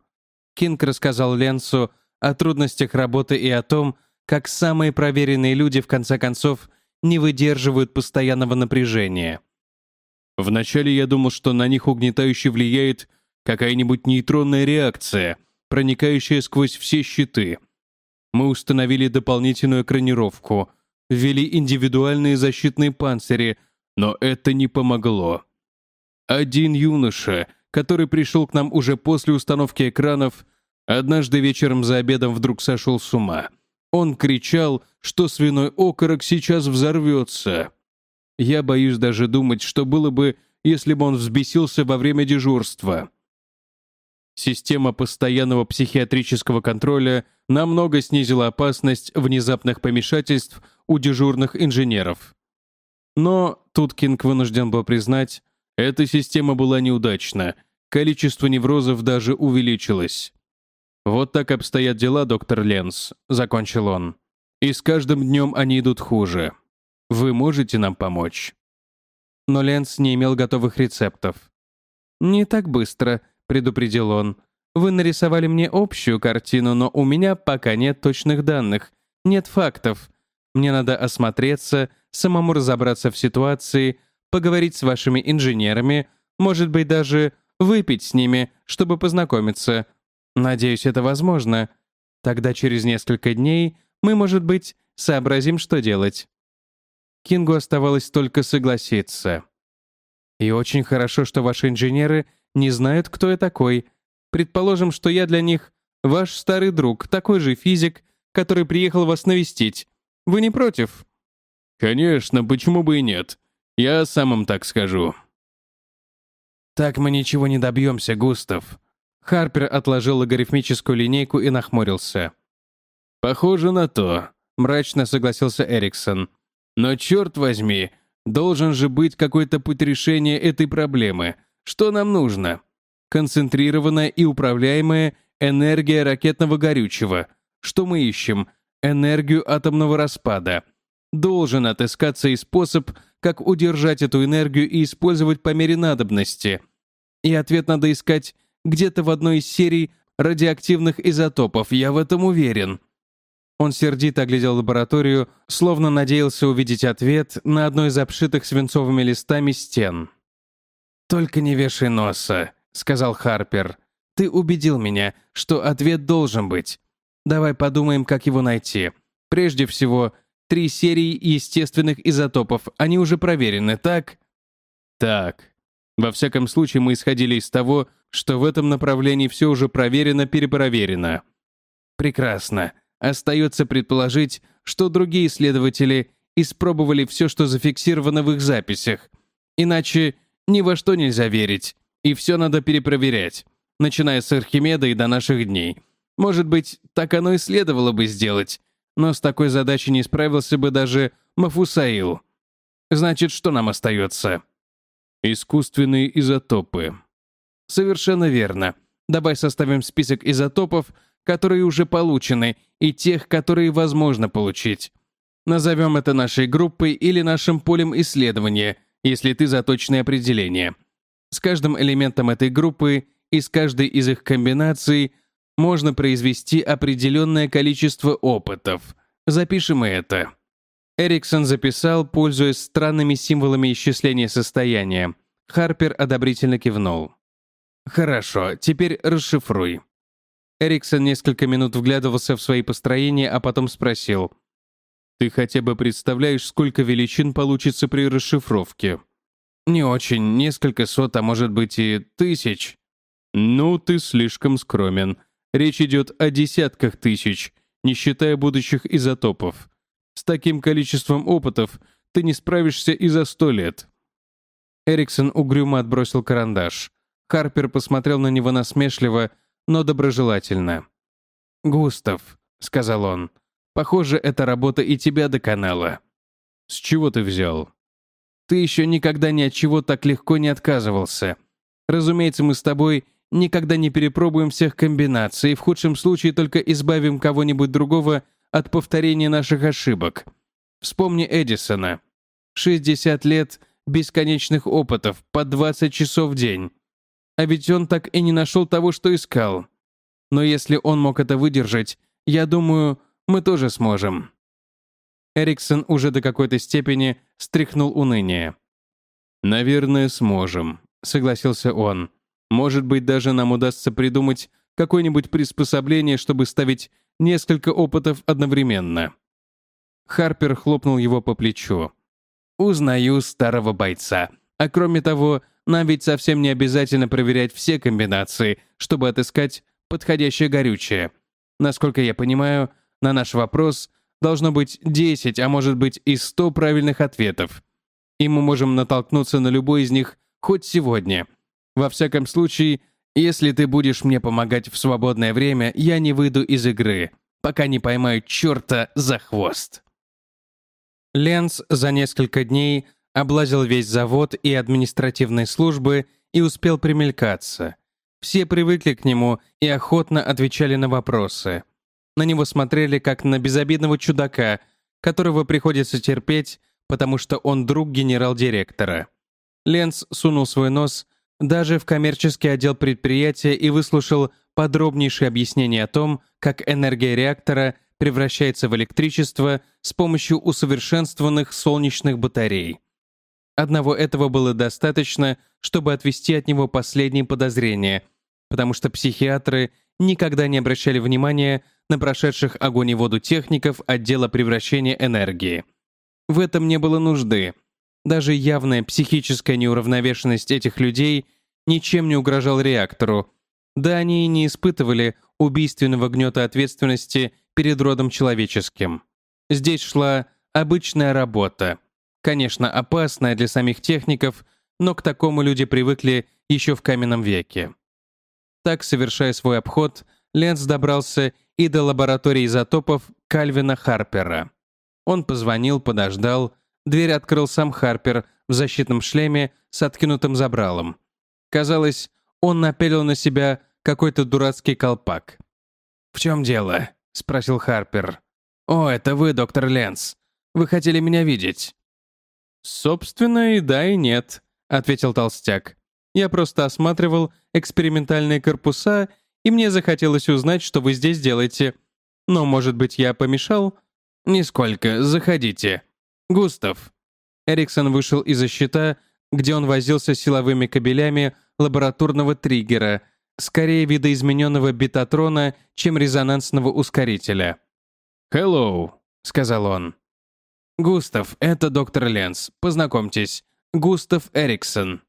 Кинг рассказал Ленсу о трудностях работы и о том, как самые проверенные люди, в конце концов, не выдерживают постоянного напряжения. Вначале я думал, что на них угнетающе влияет какая-нибудь нейтронная реакция, проникающая сквозь все щиты. Мы установили дополнительную экранировку, ввели индивидуальные защитные панцири, но это не помогло. Один юноша, который пришел к нам уже после установки экранов, однажды вечером за обедом вдруг сошел с ума. Он кричал, что свиной окорок сейчас взорвется. Я боюсь даже думать, что было бы, если бы он взбесился во время дежурства. Система постоянного психиатрического контроля намного снизила опасность внезапных помешательств у дежурных инженеров. Но тут Кинг вынужден был признать, эта система была неудачна, количество неврозов даже увеличилось. «Вот так обстоят дела, доктор Ленс», — закончил он. «И с каждым днем они идут хуже. Вы можете нам помочь?» Но Ленс не имел готовых рецептов. «Не так быстро», — предупредил он. «Вы нарисовали мне общую картину, но у меня пока нет точных данных, нет фактов. Мне надо осмотреться, самому разобраться в ситуации, поговорить с вашими инженерами, может быть, даже выпить с ними, чтобы познакомиться. Надеюсь, это возможно. Тогда через несколько дней мы, может быть, сообразим, что делать». Кингу оставалось только согласиться. «И очень хорошо, что ваши инженеры не знают, кто я такой. Предположим, что я для них ваш старый друг, такой же физик, который приехал вас навестить. Вы не против?» «Конечно, почему бы и нет. Я сам им так скажу». «Так мы ничего не добьемся, Густав». Харпер отложил логарифмическую линейку и нахмурился. «Похоже на то», — мрачно согласился Эриксон. «Но черт возьми, должен же быть какой-то путь решения этой проблемы. Что нам нужно? Концентрированная и управляемая энергия ракетного горючего. Что мы ищем? Энергию атомного распада. Должен отыскаться и способ, как удержать эту энергию и использовать по мере надобности. И ответ надо искать где-то в одной из серий радиоактивных изотопов, я в этом уверен. Он сердито оглядел лабораторию, словно надеялся увидеть ответ на одной из обшитых свинцовыми листами стен. «Только не вешай носа», — сказал Харпер. Ты убедил меня, что ответ должен быть. Давай подумаем, как его найти. Прежде всего, три серии естественных изотопов, они уже проверены, так? Так. Во всяком случае, мы исходили из того, что в этом направлении все уже проверено, перепроверено. Прекрасно. Остается предположить, что другие исследователи испробовали все, что зафиксировано в их записях. Иначе ни во что нельзя верить, и все надо перепроверять, начиная с Архимеда и до наших дней. Может быть, так оно и следовало бы сделать, но с такой задачей не справился бы даже Мафусаил. Значит, что нам остается? Искусственные изотопы. Совершенно верно. Давай составим список изотопов, которые уже получены, и тех, которые возможно получить. Назовем это нашей группой или нашим полем исследования, если ты за точное определение. С каждым элементом этой группы и с каждой из их комбинаций можно произвести определенное количество опытов. Запишем это. Эриксон записал, пользуясь странными символами исчисления состояния. Харпер одобрительно кивнул. «Хорошо, теперь расшифруй». Эриксон несколько минут вглядывался в свои построения, а потом спросил. «Ты хотя бы представляешь, сколько величин получится при расшифровке?» «Не очень, несколько сот, а может быть и тысяч». «Ну, ты слишком скромен. Речь идет о десятках тысяч, не считая будущих изотопов. С таким количеством опытов ты не справишься и за сто лет». Эриксон угрюмо отбросил карандаш. Харпер посмотрел на него насмешливо, но доброжелательно. «Густав», — сказал он, — «похоже, эта работа и тебя доконала». «С чего ты взял?» «Ты еще никогда ни от чего так легко не отказывался. Разумеется, мы с тобой никогда не перепробуем всех комбинаций и в худшем случае только избавим кого-нибудь другого от повторения наших ошибок. Вспомни Эдисона. 60 лет бесконечных опытов по 20 часов в день. А ведь он так и не нашел того, что искал. Но если он мог это выдержать, я думаю, мы тоже сможем. Эриксон уже до какой-то степени стряхнул уныние. «Наверное, сможем», — согласился он. «Может быть, даже нам удастся придумать какое-нибудь приспособление, чтобы ставить несколько опытов одновременно». Харпер хлопнул его по плечу. «Узнаю старого бойца. А кроме того, нам ведь совсем не обязательно проверять все комбинации, чтобы отыскать подходящее горючее. Насколько я понимаю, на наш вопрос должно быть 10, а может быть и 100 правильных ответов. И мы можем натолкнуться на любой из них хоть сегодня. Во всяком случае, если ты будешь мне помогать в свободное время, я не выйду из игры, пока не поймаю черта за хвост. Ленс за несколько дней облазил весь завод и административные службы и успел примелькаться. Все привыкли к нему и охотно отвечали на вопросы. На него смотрели как на безобидного чудака, которого приходится терпеть, потому что он друг генерал-директора. Ленс сунул свой нос даже в коммерческий отдел предприятия и выслушал подробнейшие объяснения о том, как энергия реактора превращается в электричество с помощью усовершенствованных солнечных батарей. Одного этого было достаточно, чтобы отвести от него последние подозрения, потому что психиатры никогда не обращали внимания на прошедших огонь и воду техников отдела превращения энергии. В этом не было нужды. Даже явная психическая неуравновешенность этих людей ничем не угрожал реактору. Да они и не испытывали убийственного гнета ответственности перед родом человеческим. Здесь шла обычная работа. Конечно, опасная для самих техников, но к такому люди привыкли еще в каменном веке. Так, совершая свой обход, Ленц добрался и до лаборатории изотопов Кальвина Харпера. Он позвонил, подождал, дверь открыл сам Харпер в защитном шлеме с откинутым забралом. Казалось, он напялил на себя какой-то дурацкий колпак. «В чем дело?» — спросил Харпер. «О, это вы, доктор Ленц. Вы хотели меня видеть?» «Собственно, и да, и нет», — ответил Толстяк. «Я просто осматривал экспериментальные корпуса, и мне захотелось узнать, что вы здесь делаете. Но, может быть, я помешал?» «Нисколько. Заходите. Густав». Эриксон вышел из-за щита, где он возился силовыми кабелями лабораторного триггера, скорее видоизмененного бетатрона, чем резонансного ускорителя. «Hello», — сказал он. «Густав, это доктор Ленс. Познакомьтесь. Густав Эриксон».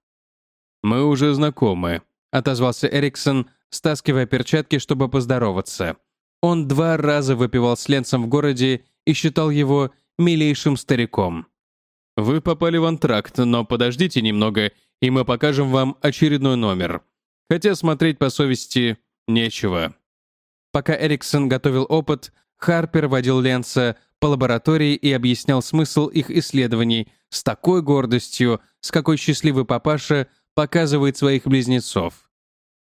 «Мы уже знакомы», — отозвался Эриксон, стаскивая перчатки, чтобы поздороваться. Он два раза выпивал с Ленсом в городе и считал его милейшим стариком. «Вы попали в антракт, но подождите немного, и мы покажем вам очередной номер. Хотя смотреть по совести нечего». Пока Эриксон готовил опыт, Харпер водил Ленса по лаборатории и объяснял смысл их исследований с такой гордостью, с какой счастливый папаша показывает своих близнецов.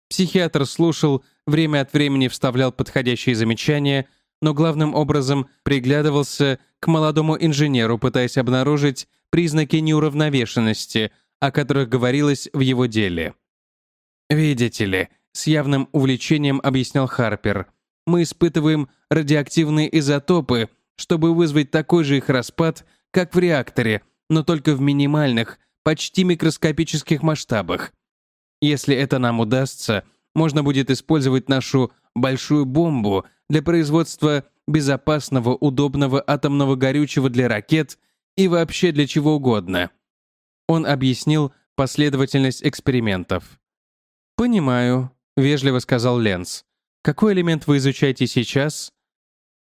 Психиатр слушал, время от времени вставлял подходящие замечания, но главным образом приглядывался к молодому инженеру, пытаясь обнаружить признаки неуравновешенности, о которых говорилось в его деле. «Видите ли», — с явным увлечением объяснял Харпер, «мы испытываем радиоактивные изотопы, чтобы вызвать такой же их распад, как в реакторе, но только в минимальных, почти микроскопических масштабах. Если это нам удастся, можно будет использовать нашу большую бомбу для производства безопасного, удобного атомного горючего для ракет и вообще для чего угодно. Он объяснил последовательность экспериментов. «Понимаю», — вежливо сказал Ленс. «Какой элемент вы изучаете сейчас?»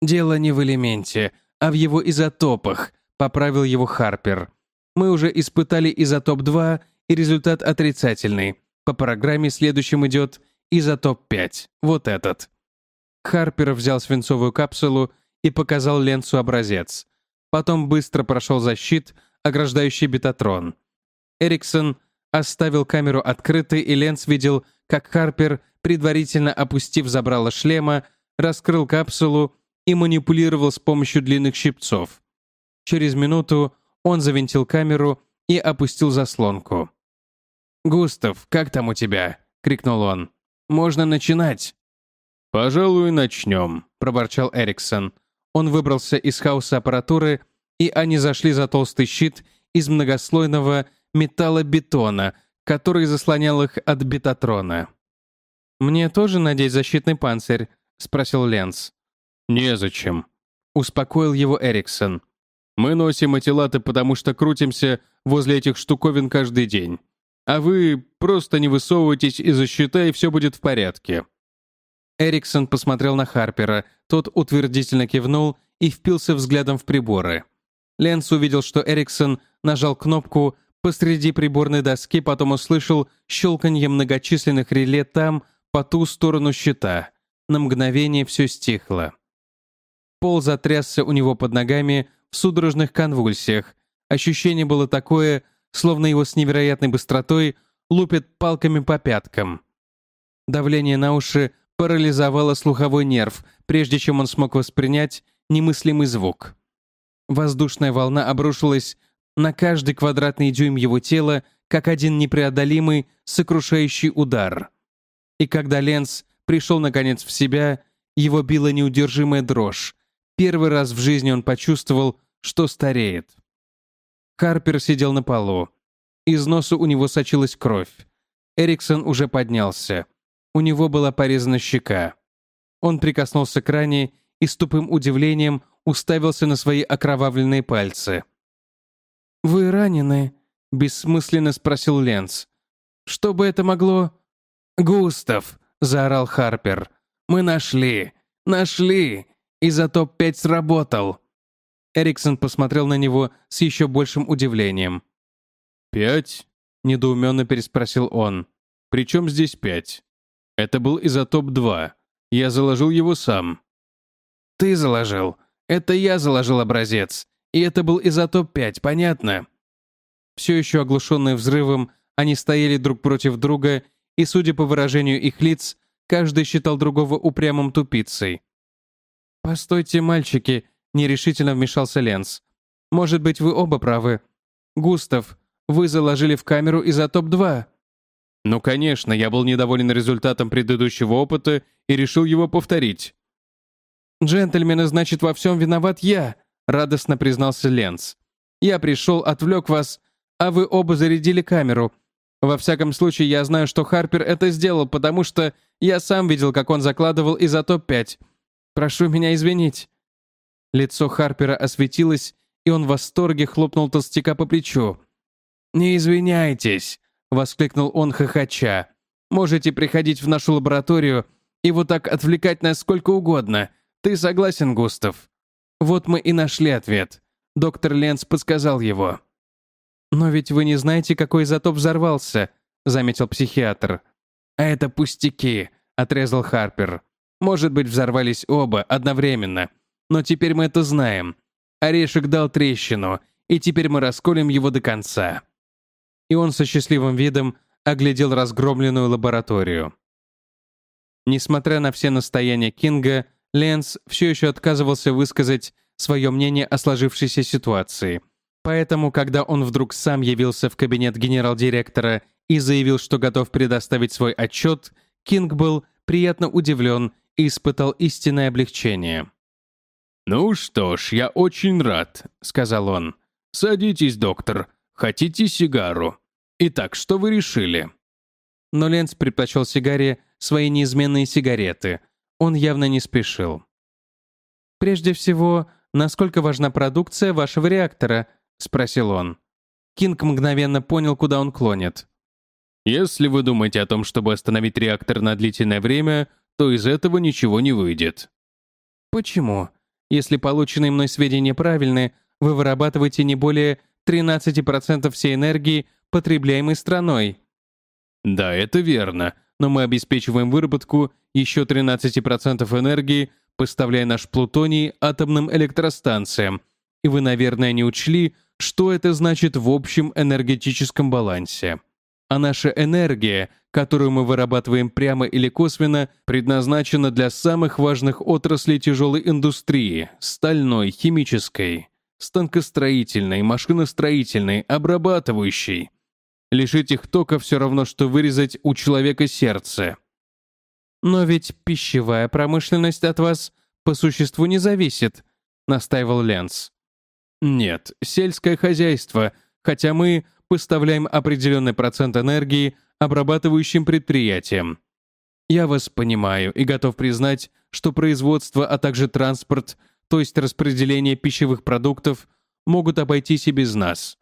«Дело не в элементе, а в его изотопах», — поправил его Харпер. «Мы уже испытали изотоп 2, и результат отрицательный. По программе следующим идет изотоп 5, вот этот». Харпер взял свинцовую капсулу и показал Ленсу образец. Потом быстро прошел защит, ограждающий бетатрон. Эриксон оставил камеру открытой, и Ленс видел, как Харпер, предварительно опустив забрало шлема, раскрыл капсулу и манипулировал с помощью длинных щипцов. Через минуту он завинтил камеру и опустил заслонку. «Густав, как там у тебя?» — крикнул он. «Можно начинать». «Пожалуй, начнем», — проворчал Эриксон. Он выбрался из хаоса аппаратуры, и они зашли за толстый щит из многослойного металлобетона, который заслонял их от бетатрона. «Мне тоже надеть защитный панцирь?» — спросил Ленс. «Незачем», — успокоил его Эриксон. «Мы носим эти латы, потому что крутимся возле этих штуковин каждый день. А вы просто не высовывайтесь из-за щита, и все будет в порядке». Эриксон посмотрел на Харпера, тот утвердительно кивнул и впился взглядом в приборы. Ленс увидел, что Эриксон нажал кнопку посреди приборной доски, потом услышал щелканье многочисленных реле там, по ту сторону щита. На мгновение все стихло. Пол затрясся у него под ногами в судорожных конвульсиях. Ощущение было такое, словно его с невероятной быстротой лупят палками по пяткам. Давление на уши парализовало слуховой нерв, прежде чем он смог воспринять немыслимый звук. Воздушная волна обрушилась на каждый квадратный дюйм его тела, как один непреодолимый, сокрушающий удар. И когда Ленс пришел наконец в себя, его била неудержимая дрожь. Первый раз в жизни он почувствовал, что стареет. Харпер сидел на полу. Из носа у него сочилась кровь. Эриксон уже поднялся. У него была порезана щека. Он прикоснулся к ране и с тупым удивлением уставился на свои окровавленные пальцы. «Вы ранены?» — бессмысленно спросил Ленц. «Что бы это могло...» «Густав!» — заорал Харпер. «Мы нашли! Нашли! Изотоп 5 сработал!» Эриксон посмотрел на него с еще большим удивлением. «Пять?» — недоуменно переспросил он. «При чем здесь пять? Это был изотоп 2. Я заложил его сам». «Ты заложил. Это я заложил образец. И это был изотоп 5, понятно?» Все еще оглушенные взрывом, они стояли друг против друга, и, судя по выражению их лиц, каждый считал другого упрямым тупицей. «Постойте, мальчики», — нерешительно вмешался Ленс. «Может быть, вы оба правы. Густав, вы заложили в камеру изотоп-2». «Ну, конечно, я был недоволен результатом предыдущего опыта и решил его повторить». «Джентльмены, значит, во всем виноват я», — радостно признался Ленс. «Я пришел, отвлек вас, а вы оба зарядили камеру. Во всяком случае, я знаю, что Харпер это сделал, потому что я сам видел, как он закладывал изотоп-5. Прошу меня извинить». Лицо Харпера осветилось, и он в восторге хлопнул толстяка по плечу. «Не извиняйтесь», — воскликнул он хохоча. «Можете приходить в нашу лабораторию и вот так отвлекать нас сколько угодно. Ты согласен, Густав?» Вот мы и нашли ответ. Доктор Ленц подсказал его. «Но ведь вы не знаете, какой изотоп взорвался», — заметил психиатр. «А это пустяки», — отрезал Харпер. «Может быть, взорвались оба одновременно. Но теперь мы это знаем. Орешек дал трещину, и теперь мы расколем его до конца». И он со счастливым видом оглядел разгромленную лабораторию. Несмотря на все настояния Кинга, Ленс все еще отказывался высказать свое мнение о сложившейся ситуации. Поэтому, когда он вдруг сам явился в кабинет генерал-директора и заявил, что готов предоставить свой отчет, Кинг был приятно удивлен и испытал истинное облегчение. «Ну что ж, я очень рад», — сказал он. «Садитесь, доктор. Хотите сигару? Итак, что вы решили?» Но Ленц предпочел сигаре свои неизменные сигареты. Он явно не спешил. «Прежде всего, насколько важна продукция вашего реактора?» — спросил он. Кинг мгновенно понял, куда он клонит. «Если вы думаете о том, чтобы остановить реактор на длительное время, то из этого ничего не выйдет». «Почему? Если полученные мной сведения правильны, вы вырабатываете не более 13% всей энергии, потребляемой страной». «Да, это верно, но мы обеспечиваем выработку еще 13% энергии, поставляя наш плутоний атомным электростанциям. И вы, наверное, не учли, что это значит в общем энергетическом балансе. А наша энергия, которую мы вырабатываем прямо или косвенно, предназначена для самых важных отраслей тяжелой индустрии – стальной, химической, станкостроительной, машиностроительной, обрабатывающей. Лишить их тока все равно, что вырезать у человека сердце. «Но ведь пищевая промышленность от вас по существу не зависит», — настаивал Ленс. «Нет, сельское хозяйство, хотя мы поставляем определенный процент энергии обрабатывающим предприятиям. Я вас понимаю и готов признать, что производство, а также транспорт, то есть распределение пищевых продуктов, могут обойтись и без нас.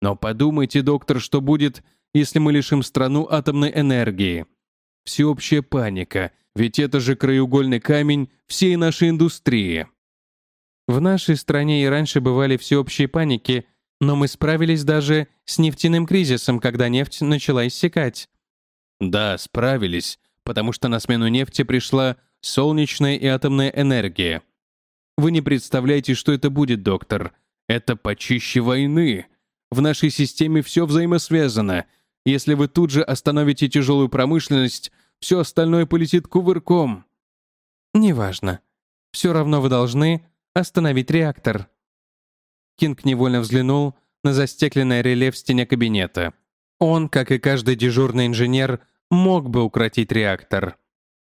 Но подумайте, доктор, что будет, если мы лишим страну атомной энергии. Всеобщая паника, ведь это же краеугольный камень всей нашей индустрии. В нашей стране и раньше бывали всеобщие паники, но мы справились даже с нефтяным кризисом, когда нефть начала иссякать. Да, справились, потому что на смену нефти пришла солнечная и атомная энергия. Вы не представляете, что это будет, доктор. Это почище войны. В нашей системе все взаимосвязано — если вы тут же остановите тяжелую промышленность, все остальное полетит кувырком». «Неважно. Все равно вы должны остановить реактор». Кинг невольно взглянул на застекленное реле в стене кабинета. Он, как и каждый дежурный инженер, мог бы укротить реактор.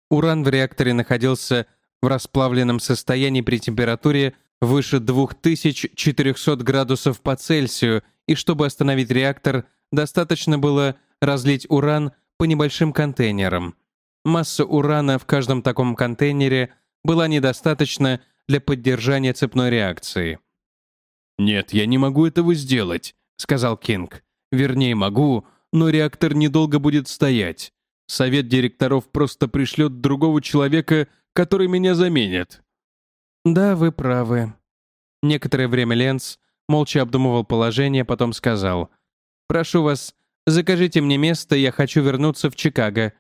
Уран в реакторе находился в расплавленном состоянии при температуре выше 2400 градусов по Цельсию, и чтобы остановить реактор, достаточно было разлить уран по небольшим контейнерам. Масса урана в каждом таком контейнере была недостаточна для поддержания цепной реакции. «Нет, я не могу этого сделать», — сказал Кинг. «Вернее, могу, но реактор недолго будет стоять. Совет директоров просто пришлет другого человека, который меня заменит». «Да, вы правы». Некоторое время Ленц молча обдумывал положение, потом сказал — Прошу вас, закажите мне место, я хочу вернуться в Чикаго».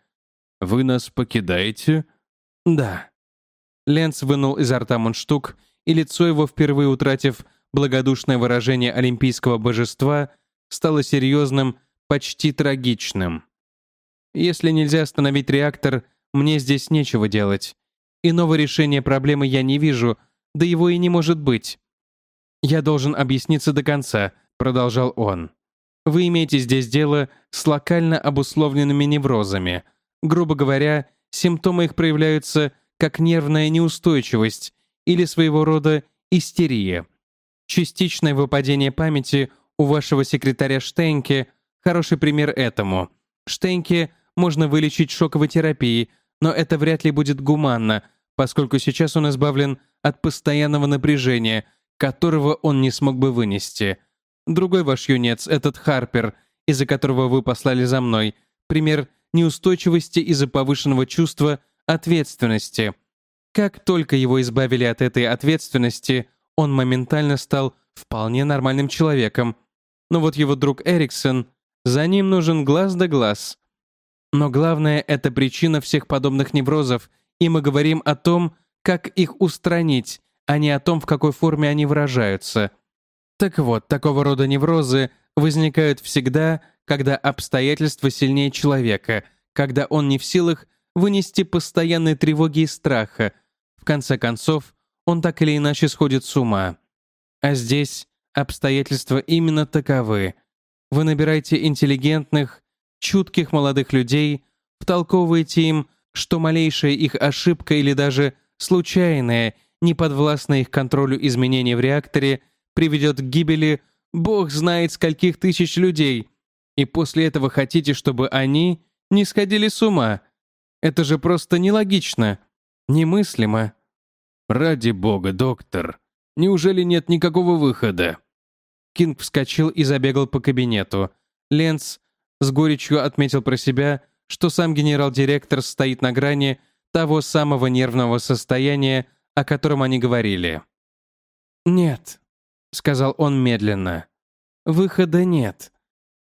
«Вы нас покидаете?» «Да». Ленц вынул изо рта мундштук, и лицо его, впервые утратив благодушное выражение олимпийского божества, стало серьезным, почти трагичным. «Если нельзя остановить реактор, мне здесь нечего делать. Иного решения проблемы я не вижу, да его и не может быть». «Я должен объясниться до конца», — продолжал он. Вы имеете здесь дело с локально обусловленными неврозами. Грубо говоря, симптомы их проявляются как нервная неустойчивость или своего рода истерия. Частичное выпадение памяти у вашего секретаря Штейнке – хороший пример этому. Штеньке можно вылечить шоковой терапией, но это вряд ли будет гуманно, поскольку сейчас он избавлен от постоянного напряжения, которого он не смог бы вынести. Другой ваш юнец, этот Харпер, из-за которого вы послали за мной, пример неустойчивости из-за повышенного чувства ответственности. Как только его избавили от этой ответственности, он моментально стал вполне нормальным человеком. Но вот его друг Эриксон, за ним нужен глаз да глаз. Но главное — это причина всех подобных неврозов, и мы говорим о том, как их устранить, а не о том, в какой форме они выражаются. Так вот, такого рода неврозы возникают всегда, когда обстоятельства сильнее человека, когда он не в силах вынести постоянной тревоги и страха. В конце концов, он так или иначе сходит с ума. А здесь обстоятельства именно таковы. Вы набираете интеллигентных, чутких молодых людей, втолковываете им, что малейшая их ошибка или даже случайное, неподвластное их контролю изменение в реакторе приведет к гибели бог знает скольких тысяч людей, и после этого хотите, чтобы они не сходили с ума. Это же просто нелогично, немыслимо. «Ради бога, доктор, неужели нет никакого выхода?» Кинг вскочил и забегал по кабинету. Ленц с горечью отметил про себя, что сам генерал-директор стоит на грани того самого нервного состояния, о котором они говорили. «Нет», — сказал он медленно. «Выхода нет.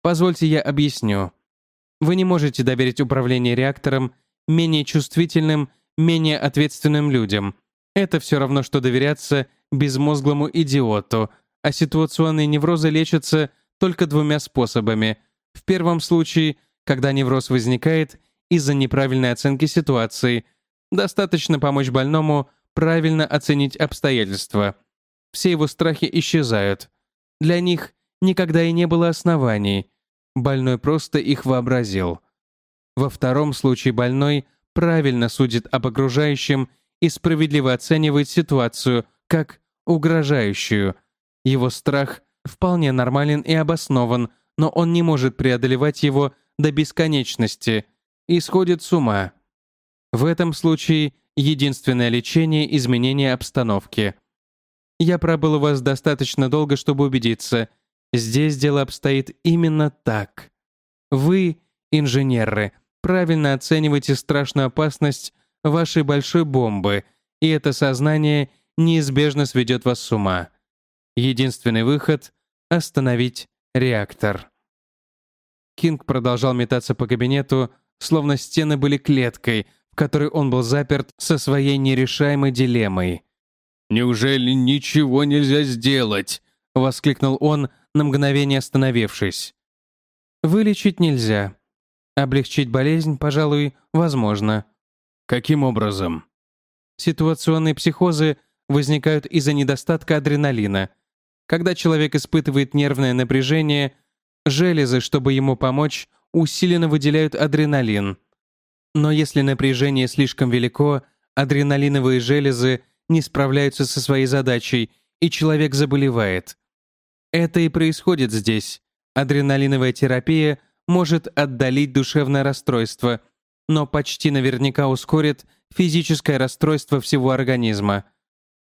Позвольте я объясню. Вы не можете доверить управление реактором менее чувствительным, менее ответственным людям. Это все равно, что доверяться безмозглому идиоту, а ситуационные неврозы лечатся только двумя способами. В первом случае, когда невроз возникает из-за неправильной оценки ситуации, достаточно помочь больному правильно оценить обстоятельства. Все его страхи исчезают. Для них никогда и не было оснований. Больной просто их вообразил. Во втором случае больной правильно судит об окружающем и справедливо оценивает ситуацию как угрожающую. Его страх вполне нормален и обоснован, но он не может преодолевать его до бесконечности и сходит с ума. В этом случае единственное лечение — изменение обстановки. Я пробыл у вас достаточно долго, чтобы убедиться. Здесь дело обстоит именно так. Вы, инженеры, правильно оцениваете страшную опасность вашей большой бомбы, и это сознание неизбежно сведет вас с ума. Единственный выход — остановить реактор. Кинг продолжал метаться по кабинету, словно стены были клеткой, в которой он был заперт со своей нерешаемой дилеммой. «Неужели ничего нельзя сделать?» — воскликнул он, на мгновение остановившись. «Вылечить нельзя. Облегчить болезнь, пожалуй, возможно. Каким образом? Ситуационные психозы возникают из-за недостатка адреналина. Когда человек испытывает нервное напряжение, железы, чтобы ему помочь, усиленно выделяют адреналин. Но если напряжение слишком велико, адреналиновые железы не справляются со своей задачей, и человек заболевает. Это и происходит здесь. Адреналиновая терапия может отдалить душевное расстройство – но почти наверняка ускорит физическое расстройство всего организма.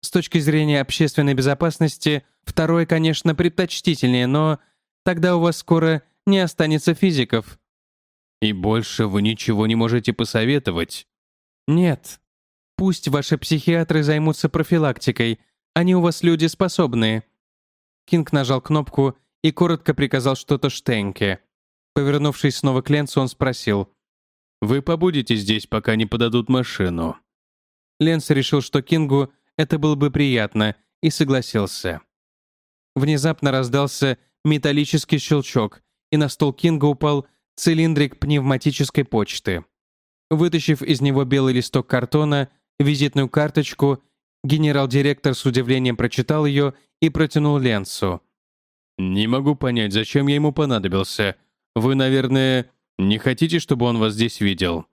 С точки зрения общественной безопасности, второе, конечно, предпочтительнее, но тогда у вас скоро не останется физиков. И больше вы ничего не можете посоветовать? Нет. Пусть ваши психиатры займутся профилактикой, они у вас люди способные. Кинг нажал кнопку и коротко приказал что-то Штенке. Повернувшись снова к Ленцу, он спросил. Вы побудете здесь, пока не подадут машину». Ленс решил, что Кингу это было бы приятно, и согласился. Внезапно раздался металлический щелчок, и на стол Кинга упал цилиндрик пневматической почты. Вытащив из него белый листок картона, визитную карточку, генерал-директор с удивлением прочитал ее и протянул Ленсу. «Не могу понять, зачем я ему понадобился. Вы, наверное, «Не хотите, чтобы он вас здесь видел?»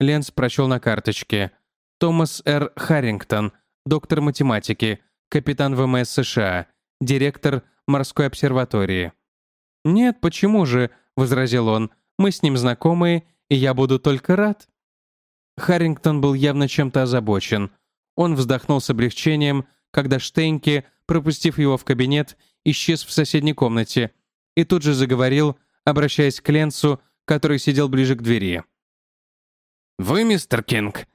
Ленс прочел на карточке. Томас Р. Харрингтон, доктор математики, капитан ВМС США, директор морской обсерватории. «Нет, почему же?» — возразил он. Мы с ним знакомы, и я буду только рад». Харрингтон был явно чем-то озабочен. Он вздохнул с облегчением, когда Штейнке, пропустив его в кабинет, исчез в соседней комнате и тут же заговорил, обращаясь к Ленцу, который сидел ближе к двери. «Вы, мистер Кинг?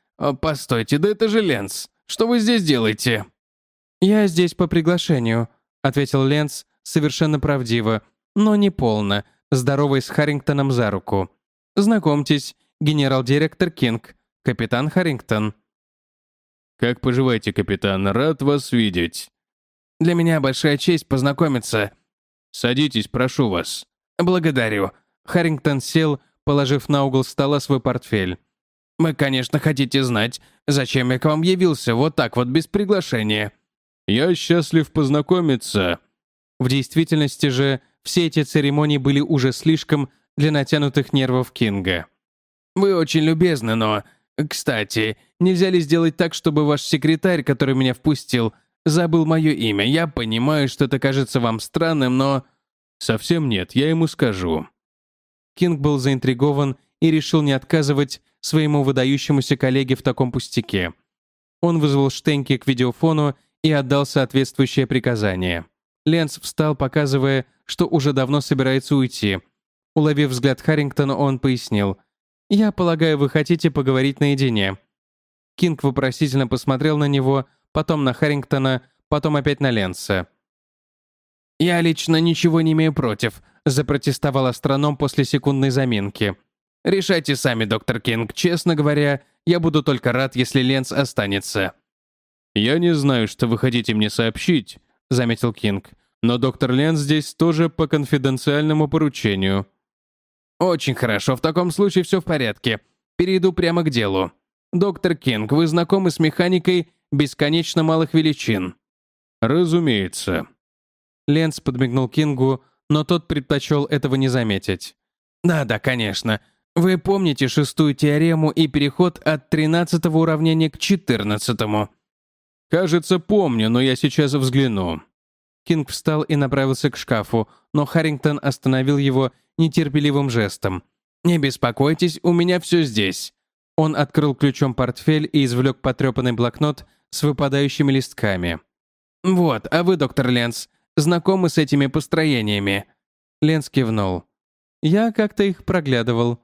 Постойте, да это же Ленц. Что вы здесь делаете?» «Я здесь по приглашению», — ответил Ленц совершенно правдиво, но не полно, здоровый с Харрингтоном за руку. «Знакомьтесь, генерал-директор Кинг, капитан Харрингтон». «Как поживаете, капитан? Рад вас видеть». «Для меня большая честь познакомиться». «Садитесь, прошу вас». «Благодарю». Харрингтон сел, положив на угол стола свой портфель. «Вы, конечно, хотите знать, зачем я к вам явился вот так вот без приглашения». «Я счастлив познакомиться». В действительности же все эти церемонии были уже слишком для натянутых нервов Кинга. «Вы очень любезны, но... Кстати, нельзя ли сделать так, чтобы ваш секретарь, который меня впустил, забыл мое имя? Я понимаю, что это кажется вам странным, но...» «Совсем нет, я ему скажу». Кинг был заинтригован и решил не отказывать своему выдающемуся коллеге в таком пустяке. Он вызвал Штенки к видеофону и отдал соответствующее приказание. Ленц встал, показывая, что уже давно собирается уйти. Уловив взгляд Харрингтона, он пояснил. «Я полагаю, вы хотите поговорить наедине». Кинг вопросительно посмотрел на него, потом на Харрингтона, потом опять на Ленца. «Я лично ничего не имею против», — запротестовал астроном после секундной заминки. «Решайте сами, доктор Кинг. Честно говоря, я буду только рад, если Ленц останется». «Я не знаю, что вы хотите мне сообщить», — заметил Кинг. «Но доктор Ленц здесь тоже по конфиденциальному поручению». «Очень хорошо, в таком случае все в порядке. Перейду прямо к делу. Доктор Кинг, вы знакомы с механикой бесконечно малых величин?» «Разумеется». Ленц подмигнул Кингу, но тот предпочел этого не заметить. «Да-да, конечно. Вы помните шестую теорему и переход от тринадцатого уравнения к четырнадцатому?» «Кажется, помню, но я сейчас взгляну». Кинг встал и направился к шкафу, но Харрингтон остановил его нетерпеливым жестом. «Не беспокойтесь, у меня все здесь». Он открыл ключом портфель и извлек потрепанный блокнот с выпадающими листками. «Вот, а вы, доктор Ленс, знакомы с этими построениями?» Ленс кивнул. «Я как-то их проглядывал».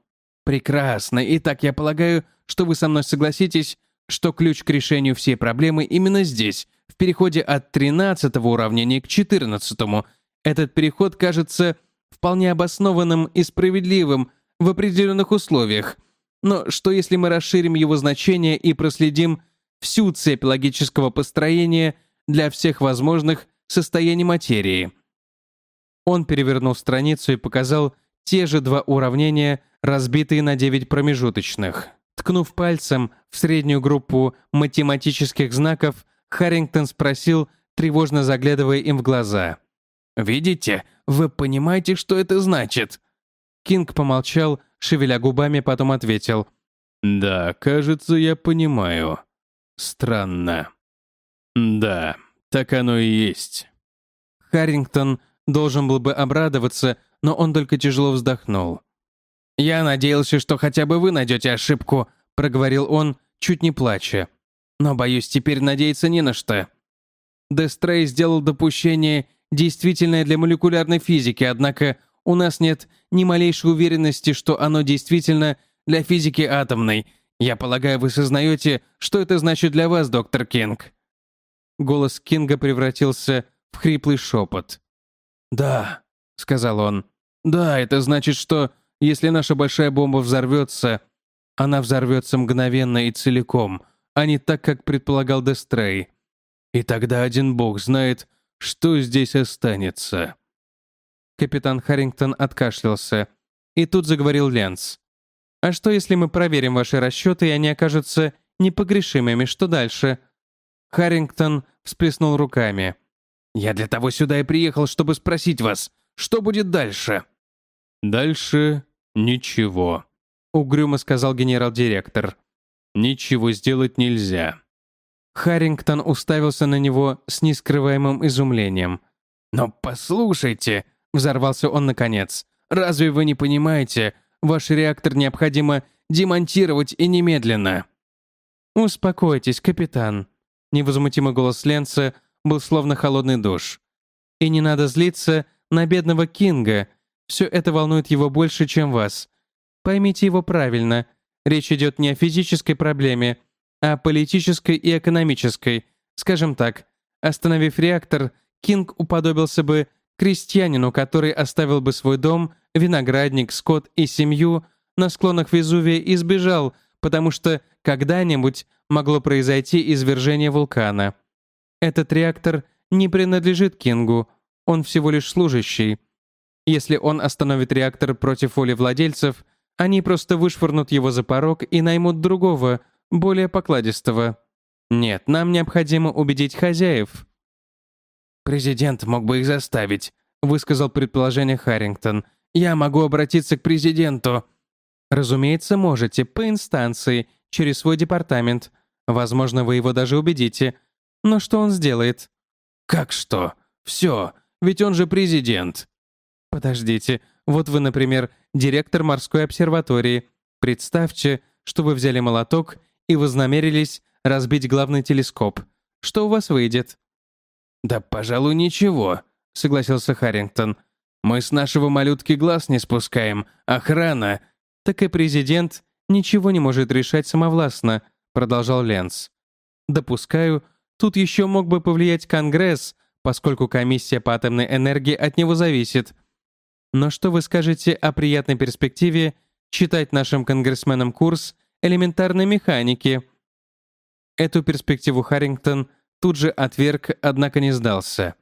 «Прекрасно. Итак, я полагаю, что вы со мной согласитесь, что ключ к решению всей проблемы именно здесь, в переходе от 13 уравнения к 14 -му. Этот переход кажется вполне обоснованным и справедливым в определенных условиях. Но что если мы расширим его значение и проследим всю цепь логического построения для всех возможных состояний материи? Он перевернул страницу и показал те же два уравнения, разбитые на 9 промежуточных. Ткнув пальцем в среднюю группу математических знаков, Харрингтон спросил, тревожно заглядывая им в глаза. «Видите? Вы понимаете, что это значит?» Кинг помолчал, шевеля губами, потом ответил. «Да, кажется, я понимаю. Странно. Да, так оно и есть». Харрингтон должен был бы обрадоваться, но он только тяжело вздохнул. «Я надеялся, что хотя бы вы найдете ошибку», — проговорил он, чуть не плача. «Но, боюсь, теперь надеяться не на что». Дестрей сделал допущение, действительное для молекулярной физики, однако у нас нет ни малейшей уверенности, что оно действительно для физики атомной. Я полагаю, вы сознаете, что это значит для вас, доктор Кинг?» Голос Кинга превратился в хриплый шепот. «Да», — сказал он. «Да, это значит, что если наша большая бомба взорвется, она взорвется мгновенно и целиком, а не так, как предполагал Дестрей. И тогда один бог знает, что здесь останется». Капитан Харрингтон откашлялся. И тут заговорил Ленц. «А что, если мы проверим ваши расчеты, и они окажутся непогрешимыми? Что дальше?» Харрингтон всплеснул руками. «Я для того сюда и приехал, чтобы спросить вас, что будет дальше?» «Дальше «Ничего», — угрюмо сказал генерал-директор. «Ничего сделать нельзя». Харрингтон уставился на него с нескрываемым изумлением. «Но послушайте», — взорвался он наконец, «разве вы не понимаете? Ваш реактор необходимо демонтировать и немедленно». «Успокойтесь, капитан». Невозмутимый голос Ленца был словно холодный душ. «И не надо злиться на бедного Кинга. Все это волнует его больше, чем вас. Поймите его правильно. Речь идет не о физической проблеме, а о политической и экономической. Скажем так, остановив реактор, Кинг уподобился бы крестьянину, который оставил бы свой дом, виноградник, скот и семью на склонах Везувия и сбежал, потому что когда-нибудь могло произойти извержение вулкана. Этот реактор не принадлежит Кингу, он всего лишь служащий. Если он остановит реактор против воли владельцев, они просто вышвырнут его за порог и наймут другого, более покладистого. Нет, нам необходимо убедить хозяев. «Президент мог бы их заставить», — высказал предположение Харрингтон. «Я могу обратиться к президенту». «Разумеется, можете, по инстанции, через свой департамент. Возможно, вы его даже убедите. Но что он сделает?» «Как что? Все, ведь он же президент». «Подождите, вот вы, например, директор морской обсерватории. Представьте, что вы взяли молоток и вознамерились разбить главный телескоп. Что у вас выйдет?» «Да, пожалуй, ничего», — согласился Харрингтон. «Мы с нашего малютки глаз не спускаем. Охрана...» «Так и президент ничего не может решать самовластно», — продолжал Ленц. «Допускаю, тут еще мог бы повлиять Конгресс, поскольку комиссия по атомной энергии от него зависит. Но что вы скажете о приятной перспективе читать нашим конгрессменам курс элементарной механики?» Эту перспективу Харрингтон тут же отверг, однако не сдался.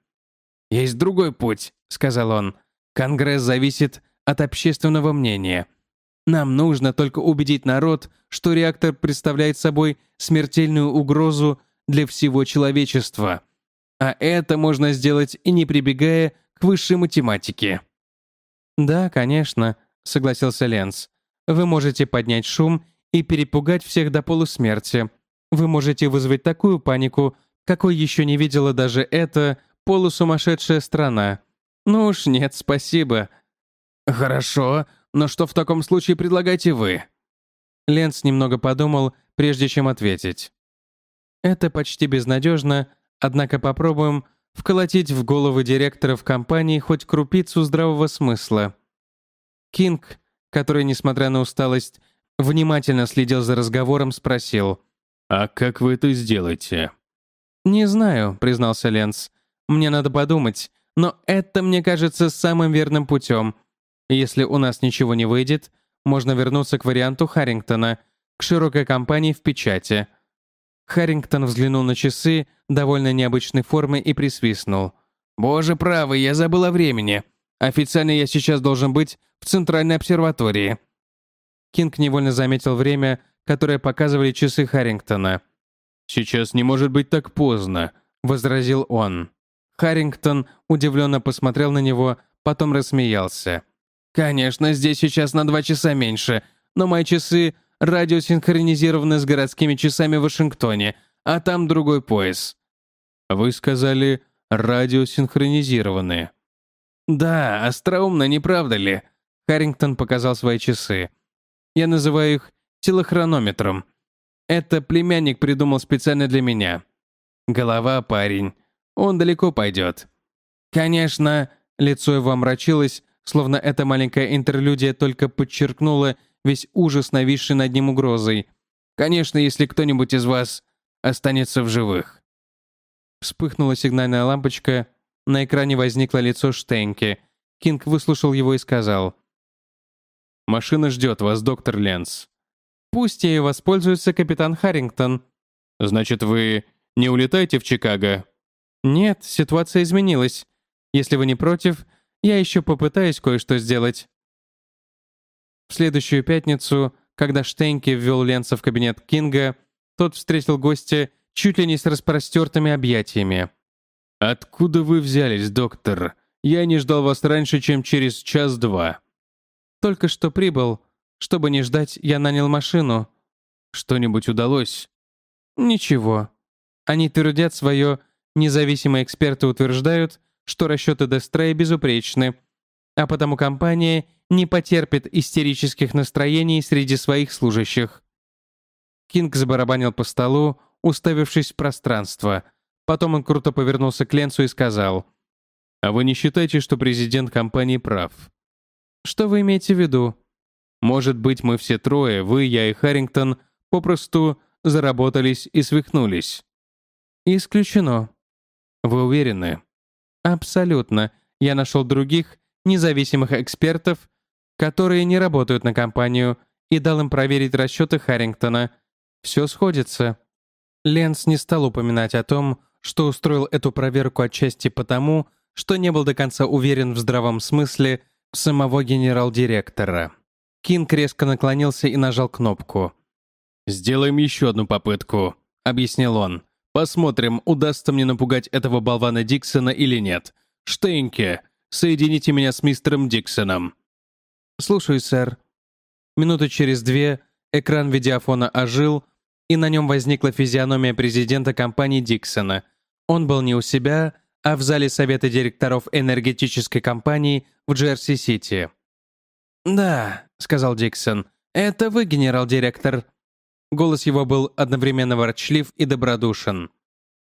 «Есть другой путь», — сказал он. «Конгресс зависит от общественного мнения. Нам нужно только убедить народ, что реактор представляет собой смертельную угрозу для всего человечества. А это можно сделать и не прибегая к высшей математике». «Да, конечно», — согласился Ленц. «Вы можете поднять шум и перепугать всех до полусмерти. Вы можете вызвать такую панику, какой еще не видела даже эта полусумасшедшая страна. Ну уж нет, спасибо. Хорошо, но что в таком случае предлагаете вы? Ленц немного подумал, прежде чем ответить. Это почти безнадежно, однако попробуем вколотить в головы директоров компании хоть крупицу здравого смысла. Кинг, который, несмотря на усталость, внимательно следил за разговором, спросил. «А как вы это сделаете?» «Не знаю», — признался Ленц. «Мне надо подумать, но это, мне кажется, самым верным путем. Если у нас ничего не выйдет, можно вернуться к варианту Харрингтона, к широкой компании в печати». Харрингтон взглянул на часы довольно необычной формы и присвистнул. «Боже правый, я забыл о времени. Официально я сейчас должен быть в Центральной обсерватории». Кинг невольно заметил время, которое показывали часы Харрингтона. «Сейчас не может быть так поздно», — возразил он. Харрингтон удивленно посмотрел на него, потом рассмеялся. «Конечно, здесь сейчас на два часа меньше, но мои часы радиосинхронизированы с городскими часами в Вашингтоне, а там другой пояс». «Вы сказали, радиосинхронизированные». «Да, остроумно, не правда ли?» Харрингтон показал свои часы. «Я называю их телохронометром. Это племянник придумал специально для меня. Голова парень. Он далеко пойдет. Конечно, лицо его омрачилось, словно эта маленькая интерлюдия только подчеркнула весь ужас, нависший над ним угрозой. Конечно, если кто-нибудь из вас останется в живых. Вспыхнула сигнальная лампочка, на экране возникло лицо Штенки. Кинг выслушал его и сказал. «Машина ждет вас, доктор Ленс. Пусть ею воспользуется капитан Харрингтон». «Значит, вы не улетаете в Чикаго?» «Нет, ситуация изменилась. Если вы не против, я еще попытаюсь кое-что сделать». В следующую пятницу, когда Штейнке ввел Ленца в кабинет Кинга, тот встретил гостя чуть ли не с распростертыми объятиями. «Откуда вы взялись, доктор? Я не ждал вас раньше, чем через час-два». «Только что прибыл. Чтобы не ждать, я нанял машину. Что-нибудь удалось? Ничего. Они твердят свое, независимые эксперты утверждают, что расчеты Дестрея безупречны. А потому компания не потерпит истерических настроений среди своих служащих. Кинг забарабанил по столу, уставившись в пространство. Потом он круто повернулся к Ленцу и сказал, «А вы не считаете, что президент компании прав?» «Что вы имеете в виду?» «Может быть, мы все трое, вы, я и Харрингтон, попросту заработались и свихнулись?» «Исключено». «Вы уверены?» «Абсолютно. Я нашел других, независимых экспертов, которые не работают на компанию, и дал им проверить расчеты Харрингтона. Все сходится. Ленс не стал упоминать о том, что устроил эту проверку отчасти потому, что не был до конца уверен в здравом смысле самого генерал-директора. Кинг резко наклонился и нажал кнопку. «Сделаем еще одну попытку», — объяснил он. «Посмотрим, удастся мне напугать этого болвана Диксона или нет. Штейнке, соедините меня с мистером Диксоном». «Слушаю, сэр». Минуты через две экран видеофона ожил, и на нем возникла физиономия президента компании Диксона. Он был не у себя, а в зале совета директоров энергетической компании в Джерси-Сити. «Да», — сказал Диксон, — «это вы, генерал-директор». Голос его был одновременно ворчлив и добродушен.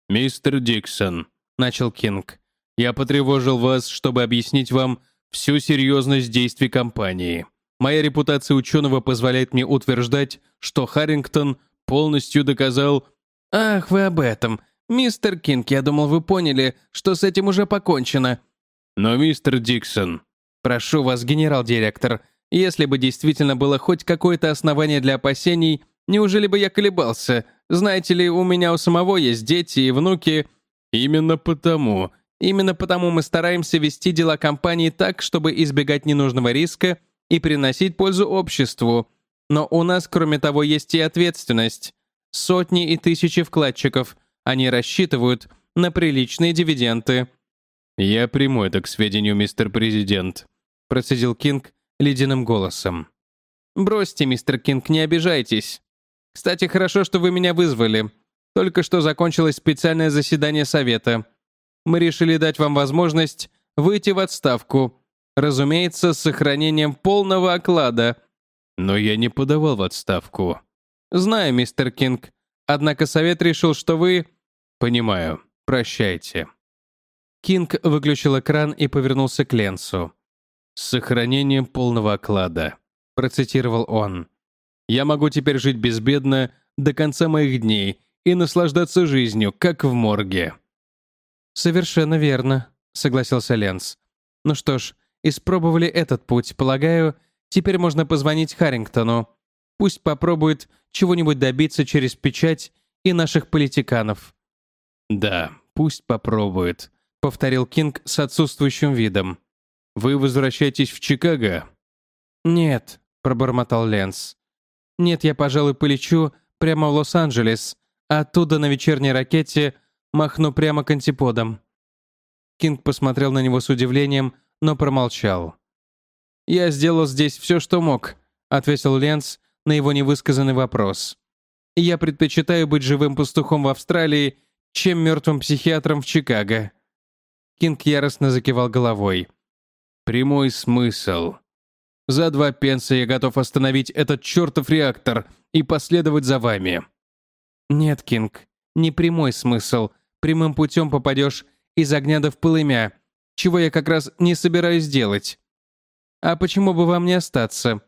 «Мистер Диксон», — начал Кинг, — «я потревожил вас, чтобы объяснить вам, всю серьезность действий компании. Моя репутация ученого позволяет мне утверждать, что Харрингтон полностью доказал... «Ах, вы об этом. Мистер Кинг, я думал, вы поняли, что с этим уже покончено». «Но, мистер Диксон...» «Прошу вас, генерал-директор, если бы действительно было хоть какое-то основание для опасений, неужели бы я колебался? Знаете ли, у меня у самого есть дети и внуки...» «Именно потому Именно потому мы стараемся вести дела компании так, чтобы избегать ненужного риска и приносить пользу обществу. Но у нас, кроме того, есть и ответственность. Сотни и тысячи вкладчиков. Они рассчитывают на приличные дивиденды. «Я приму это к сведению, мистер президент», — процедил Кинг ледяным голосом. «Бросьте, мистер Кинг, не обижайтесь. Кстати, хорошо, что вы меня вызвали. Только что закончилось специальное заседание совета мы решили дать вам возможность выйти в отставку. Разумеется, с сохранением полного оклада. Но я не подавал в отставку. Знаю, мистер Кинг. Однако совет решил, что вы... Понимаю. Прощайте. Кинг выключил экран и повернулся к Ленсу. «С сохранением полного оклада», — процитировал он. «Я могу теперь жить безбедно до конца моих дней и наслаждаться жизнью, как в морге». «Совершенно верно», — согласился Ленс. «Ну что ж, испробовали этот путь. Полагаю, теперь можно позвонить Харрингтону. Пусть попробует чего-нибудь добиться через печать и наших политиканов». «Да, пусть попробует», — повторил Кинг с отсутствующим видом. «Вы возвращаетесь в Чикаго?» «Нет», — пробормотал Ленс. «Нет, я, пожалуй, полечу прямо в Лос-Анджелес, а оттуда на вечерней ракете — махну прямо к антиподам». Кинг посмотрел на него с удивлением, но промолчал. «Я сделал здесь все, что мог», — ответил Ленс на его невысказанный вопрос. «Я предпочитаю быть живым пастухом в Австралии, чем мертвым психиатром в Чикаго». Кинг яростно закивал головой. «Прямой смысл. За два пенса я готов остановить этот чертов реактор и последовать за вами». «Нет, Кинг, не прямой смысл, прямым путем попадешь из огня до в полымя, чего я как раз не собираюсь делать. А почему бы вам не остаться?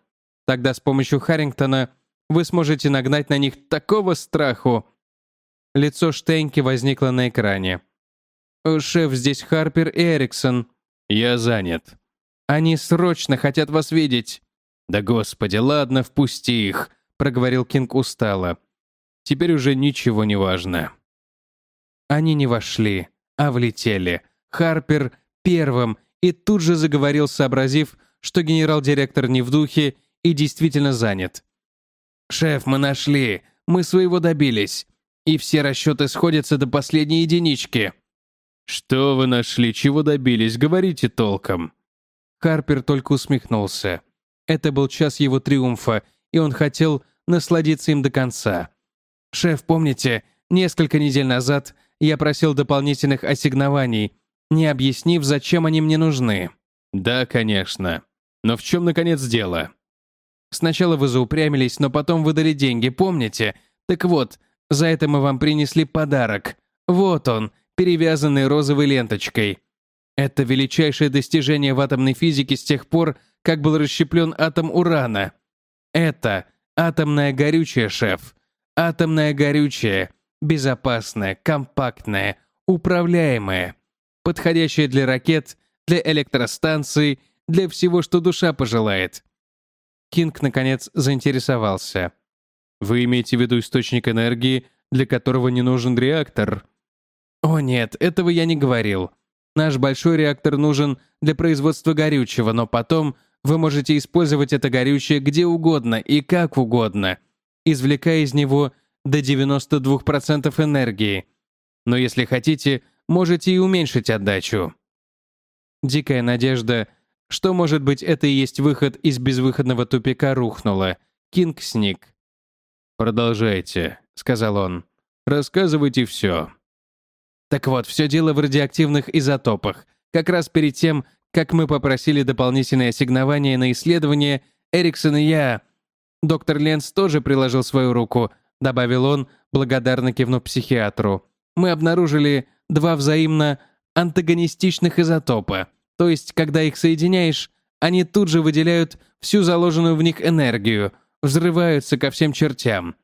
Тогда с помощью Харрингтона вы сможете нагнать на них такого страху. Лицо Штейнки возникло на экране. «Шеф, здесь Харпер и Эриксон». «Я занят». «Они срочно хотят вас видеть». «Да господи, ладно, впусти их», — проговорил Кинг устало. «Теперь уже ничего не важно». Они не вошли, а влетели. Харпер первым и тут же заговорил, сообразив, что генерал-директор не в духе и действительно занят. «Шеф, мы нашли. Мы своего добились. И все расчеты сходятся до последней единички». «Что вы нашли? Чего добились? Говорите толком». Харпер только усмехнулся. Это был час его триумфа, и он хотел насладиться им до конца. «Шеф, помните, несколько недель назад я просил дополнительных ассигнований, не объяснив, зачем они мне нужны. Да, конечно. Но в чем, наконец, дело? Сначала вы заупрямились, но потом выдали деньги, помните? Так вот, за это мы вам принесли подарок. Вот он, перевязанный розовой ленточкой. Это величайшее достижение в атомной физике с тех пор, как был расщеплен атом урана. Это атомное горючее, шеф. Атомное горючее. Безопасное, компактное, управляемое. Подходящее для ракет, для электростанций, для всего, что душа пожелает. Кинг, наконец, заинтересовался. «Вы имеете в виду источник энергии, для которого не нужен реактор?» «О нет, этого я не говорил. Наш большой реактор нужен для производства горючего, но потом вы можете использовать это горючее где угодно и как угодно, извлекая из него до 92% энергии. Но если хотите, можете и уменьшить отдачу». Дикая надежда — что, может быть, это и есть выход из безвыходного тупика рухнуло. Кинг сник. «Продолжайте», — сказал он. «Рассказывайте все». Так вот, все дело в радиоактивных изотопах. Как раз перед тем, как мы попросили дополнительное ассигнование на исследование, Эриксон и я... Доктор Ленс тоже приложил свою руку, добавил он, благодарно кивнув психиатру. Мы обнаружили два взаимно антагонистичных изотопа — то есть, когда их соединяешь, они тут же выделяют всю заложенную в них энергию, взрываются ко всем чертям.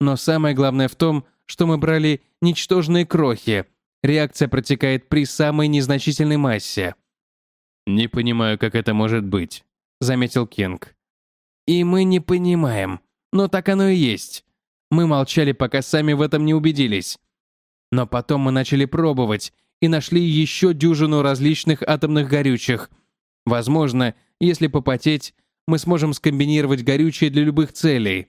Но самое главное в том, что мы брали ничтожные крохи. Реакция протекает при самой незначительной массе. «Не понимаю, как это может быть», — заметил Кинг. «И мы не понимаем. Но так оно и есть. Мы молчали, пока сами в этом не убедились. Но потом мы начали пробовать, и нашли еще дюжину различных атомных горючих. Возможно, если попотеть, мы сможем скомбинировать горючее для любых целей.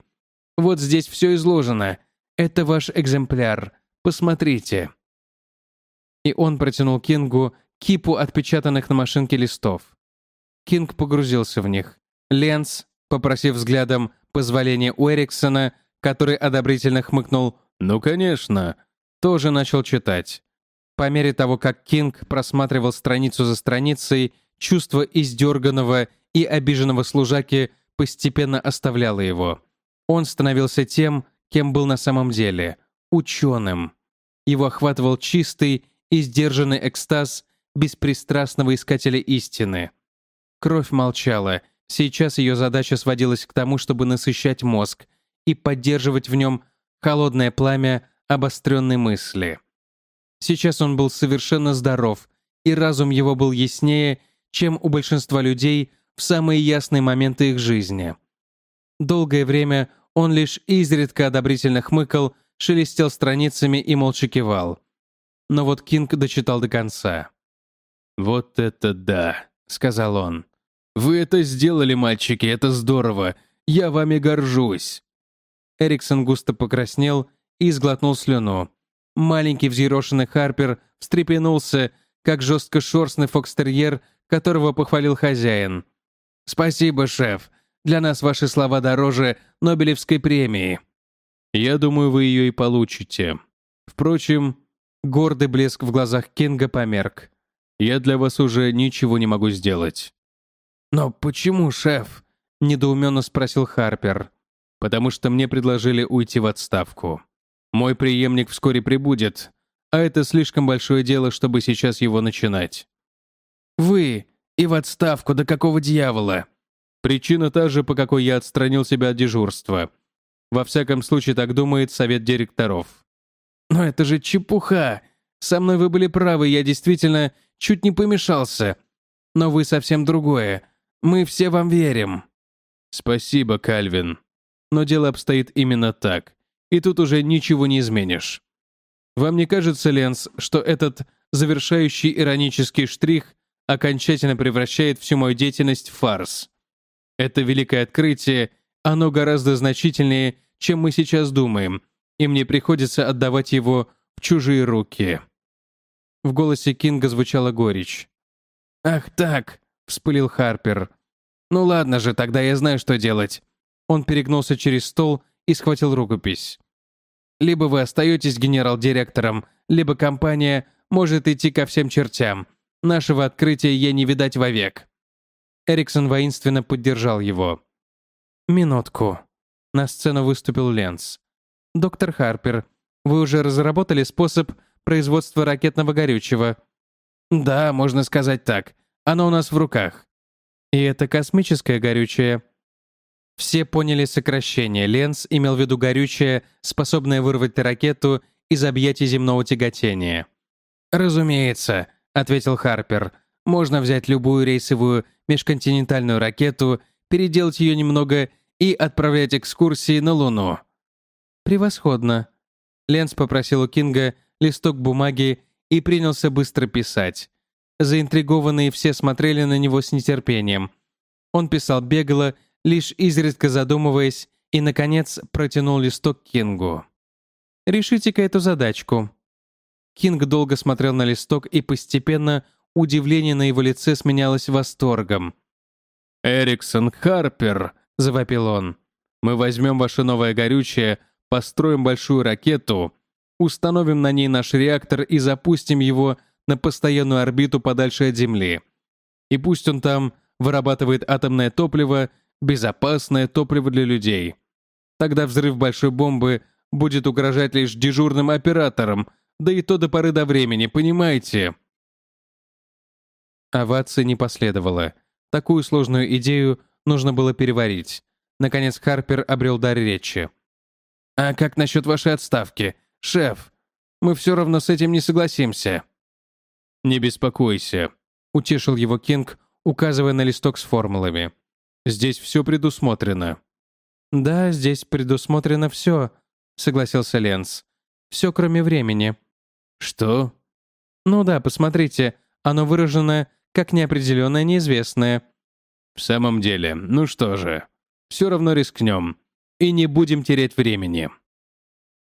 Вот здесь все изложено. Это ваш экземпляр. Посмотрите». И он протянул Кингу кипу отпечатанных на машинке листов. Кинг погрузился в них. Ленс, попросив взглядом позволения у Эриксона, который одобрительно хмыкнул «Ну, конечно», тоже начал читать. По мере того, как Кинг просматривал страницу за страницей, чувство издерганного и обиженного служаки постепенно оставляло его. Он становился тем, кем был на самом деле — ученым. Его охватывал чистый и сдержанный экстаз беспристрастного искателя истины. Кровь молчала, сейчас ее задача сводилась к тому, чтобы насыщать мозг и поддерживать в нем холодное пламя обостренной мысли. Сейчас он был совершенно здоров, и разум его был яснее, чем у большинства людей в самые ясные моменты их жизни. Долгое время он лишь изредка одобрительно хмыкал, шелестел страницами и молча кивал. Но вот Кинг дочитал до конца. «Вот это да», — сказал он. «Вы это сделали, мальчики, это здорово. Я вами горжусь». Эриксон густо покраснел и сглотнул слюну. Маленький взъерошенный Харпер встрепенулся, как жесткошерстный фокстерьер, которого похвалил хозяин. «Спасибо, шеф. Для нас ваши слова дороже Нобелевской премии». «Я думаю, вы ее и получите. Впрочем, гордый блеск в глазах Кинга померк. Я для вас уже ничего не могу сделать». «Но почему, шеф?» — недоуменно спросил Харпер. «Потому что мне предложили уйти в отставку». Мой преемник вскоре прибудет, а это слишком большое дело, чтобы сейчас его начинать. Вы и в отставку, до какого дьявола? Причина та же, по какой я отстранил себя от дежурства. Во всяком случае, так думает совет директоров. Но это же чепуха. Со мной вы были правы, я действительно чуть не помешался. Но вы совсем другое. Мы все вам верим. Спасибо, Кальвин. Но дело обстоит именно так и тут уже ничего не изменишь. Вам не кажется, Ленс, что этот завершающий иронический штрих окончательно превращает всю мою деятельность в фарс? Это великое открытие, оно гораздо значительнее, чем мы сейчас думаем, и мне приходится отдавать его в чужие руки». В голосе Кинга звучала горечь. «Ах так!» — вспылил Харпер. «Ну ладно же, тогда я знаю, что делать». Он перегнулся через стол и схватил рукопись. «Либо вы остаетесь генерал-директором, либо компания может идти ко всем чертям. Нашего открытия ей не видать вовек». Эриксон воинственно поддержал его. «Минутку». На сцену выступил Ленс. «Доктор Харпер, вы уже разработали способ производства ракетного горючего?» «Да, можно сказать так. Оно у нас в руках». «И это космическое горючее?» Все поняли сокращение. Ленс имел в виду горючее, способное вырвать ракету из объятий земного тяготения. «Разумеется», — ответил Харпер. «Можно взять любую рейсовую межконтинентальную ракету, переделать ее немного и отправлять экскурсии на Луну». «Превосходно». Ленс попросил у Кинга листок бумаги и принялся быстро писать. Заинтригованные все смотрели на него с нетерпением. Он писал бегло, лишь изредка задумываясь, и, наконец, протянул листок Кингу. «Решите-ка эту задачку». Кинг долго смотрел на листок, и постепенно удивление на его лице сменялось восторгом. «Эриксон Харпер», — завопил он, — «мы возьмем ваше новое горючее, построим большую ракету, установим на ней наш реактор и запустим его на постоянную орбиту подальше от Земли. И пусть он там вырабатывает атомное топливо, безопасное топливо для людей. Тогда взрыв большой бомбы будет угрожать лишь дежурным операторам, да и то до поры до времени, понимаете?» Овации не последовало. Такую сложную идею нужно было переварить. Наконец Харпер обрел дар речи. «А как насчет вашей отставки? Шеф, мы все равно с этим не согласимся». «Не беспокойся», — утешил его Кинг, указывая на листок с формулами. «Здесь все предусмотрено». «Да, здесь предусмотрено все», — согласился Ленс. «Все, кроме времени». «Что?» «Ну да, посмотрите, оно выражено как неопределенное неизвестное». «В самом деле, ну что же, все равно рискнем. И не будем терять времени».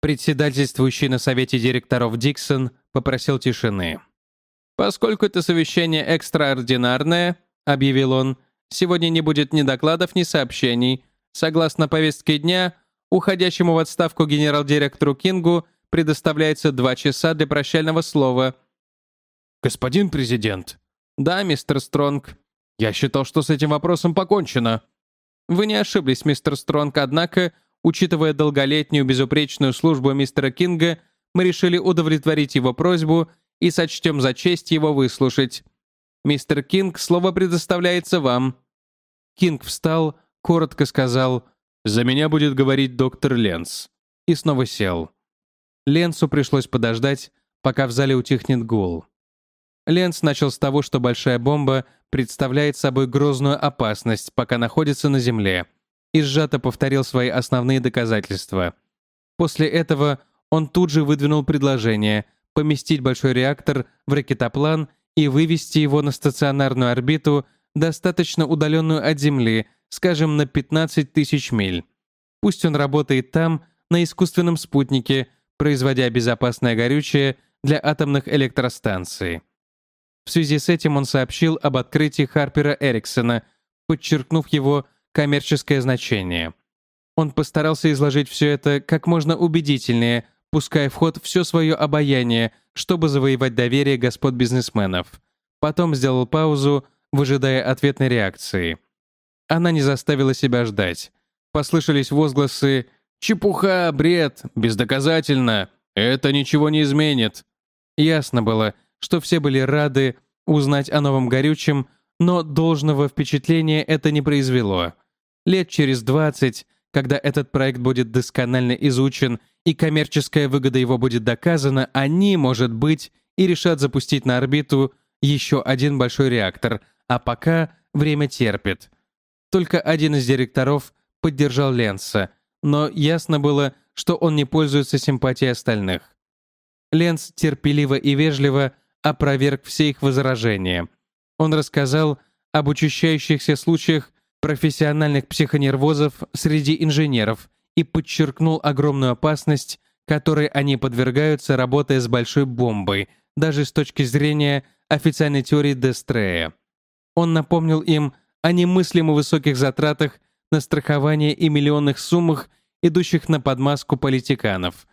Председательствующий на совете директоров Диксон попросил тишины. «Поскольку это совещание экстраординарное», — объявил он, «сегодня не будет ни докладов, ни сообщений. Согласно повестке дня, уходящему в отставку генерал-директору Кингу предоставляется два часа для прощального слова». «Господин президент», «Да, мистер Стронг. Я считал, что с этим вопросом покончено». «Вы не ошиблись, мистер Стронг, однако, учитывая долголетнюю безупречную службу мистера Кинга, мы решили удовлетворить его просьбу и сочтем за честь его выслушать. Мистер Кинг, слово предоставляется вам». Кинг встал, коротко сказал «За меня будет говорить доктор Ленс» и снова сел. Ленсу пришлось подождать, пока в зале утихнет гул. Ленц начал с того, что большая бомба представляет собой грозную опасность, пока находится на Земле, и сжато повторил свои основные доказательства. После этого он тут же выдвинул предложение поместить большой реактор в ракетоплан и вывести его на стационарную орбиту, достаточно удаленную от Земли, скажем, на 15 тысяч миль. Пусть он работает там, на искусственном спутнике, производя безопасное горючее для атомных электростанций. В связи с этим он сообщил об открытии Харпера Эриксона, подчеркнув его коммерческое значение. Он постарался изложить все это как можно убедительнее, пуская в ход все свое обаяние, чтобы завоевать доверие господ бизнесменов. Потом сделал паузу, выжидая ответной реакции. Она не заставила себя ждать. Послышались возгласы «Чепуха, бред, бездоказательно, это ничего не изменит». Ясно было, что все были рады узнать о новом горючем, но должного впечатления это не произвело. Лет через 20, когда этот проект будет досконально изучен и коммерческая выгода его будет доказана, они, может быть, и решат запустить на орбиту еще один большой реактор, а пока время терпит. Только один из директоров поддержал Ленса, но ясно было, что он не пользуется симпатией остальных. Ленс терпеливо и вежливо опроверг все их возражения. Он рассказал об учащающихся случаях профессиональных психонервозов среди инженеров и подчеркнул огромную опасность, которой они подвергаются, работая с большой бомбой, даже с точки зрения официальной теории Дестрея. Он напомнил им о немыслимо высоких затратах на страхование и миллионных суммах, идущих на подмазку политиканов.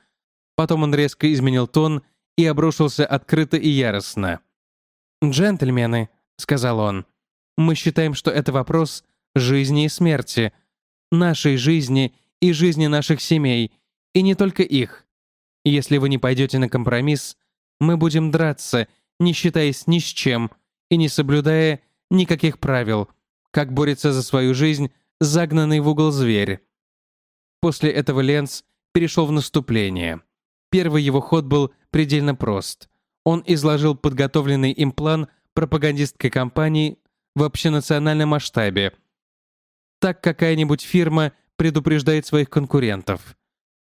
Потом он резко изменил тон и обрушился открыто и яростно. «Джентльмены», — сказал он, Мы считаем, что это вопрос жизни и смерти, нашей жизни и жизни наших семей, и не только их. Если вы не пойдете на компромисс, мы будем драться, не считаясь ни с чем и не соблюдая никаких правил, как борется за свою жизнь загнанный в угол зверь. После этого Ленц перешел в наступление. Первый его ход был предельно прост. Он изложил подготовленный им план пропагандистской кампании в общенациональном масштабе. Так какая-нибудь фирма предупреждает своих конкурентов.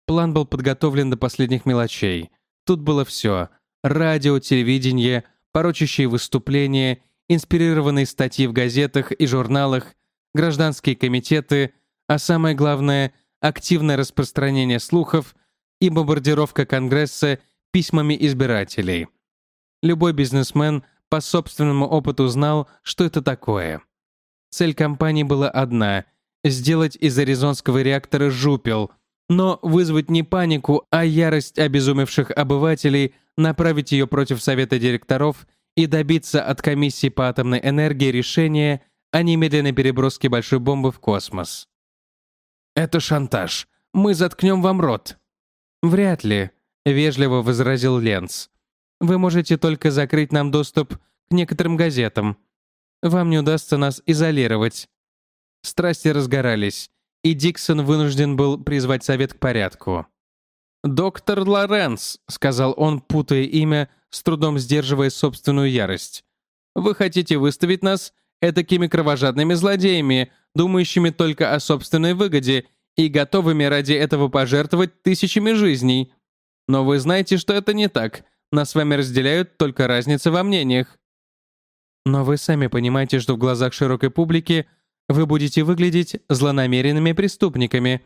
План был подготовлен до последних мелочей. Тут было все. Радио, телевидение, порочащие выступления, инспирированные статьи в газетах и журналах, гражданские комитеты, а самое главное — активное распространение слухов и бомбардировка Конгресса письмами избирателей. Любой бизнесмен по собственному опыту знал, что это такое. Цель компании была одна — сделать из аризонского реактора жупел, но вызвать не панику, а ярость обезумевших обывателей, направить ее против Совета директоров и добиться от комиссии по атомной энергии решения о немедленной переброске большой бомбы в космос. «Это шантаж. Мы заткнем вам рот». «Вряд ли», — вежливо возразил Ленц. «Вы можете только закрыть нам доступ к некоторым газетам. Вам не удастся нас изолировать». Страсти разгорались, и Диксон вынужден был призвать совет к порядку. «Доктор Лоренс», — сказал он, путая имя, с трудом сдерживая собственную ярость. «Вы хотите выставить нас этакими кровожадными злодеями, думающими только о собственной выгоде и готовыми ради этого пожертвовать тысячами жизней. Но вы знаете, что это не так. Нас с вами разделяют только разницы во мнениях. Но вы сами понимаете, что в глазах широкой публики вы будете выглядеть злонамеренными преступниками.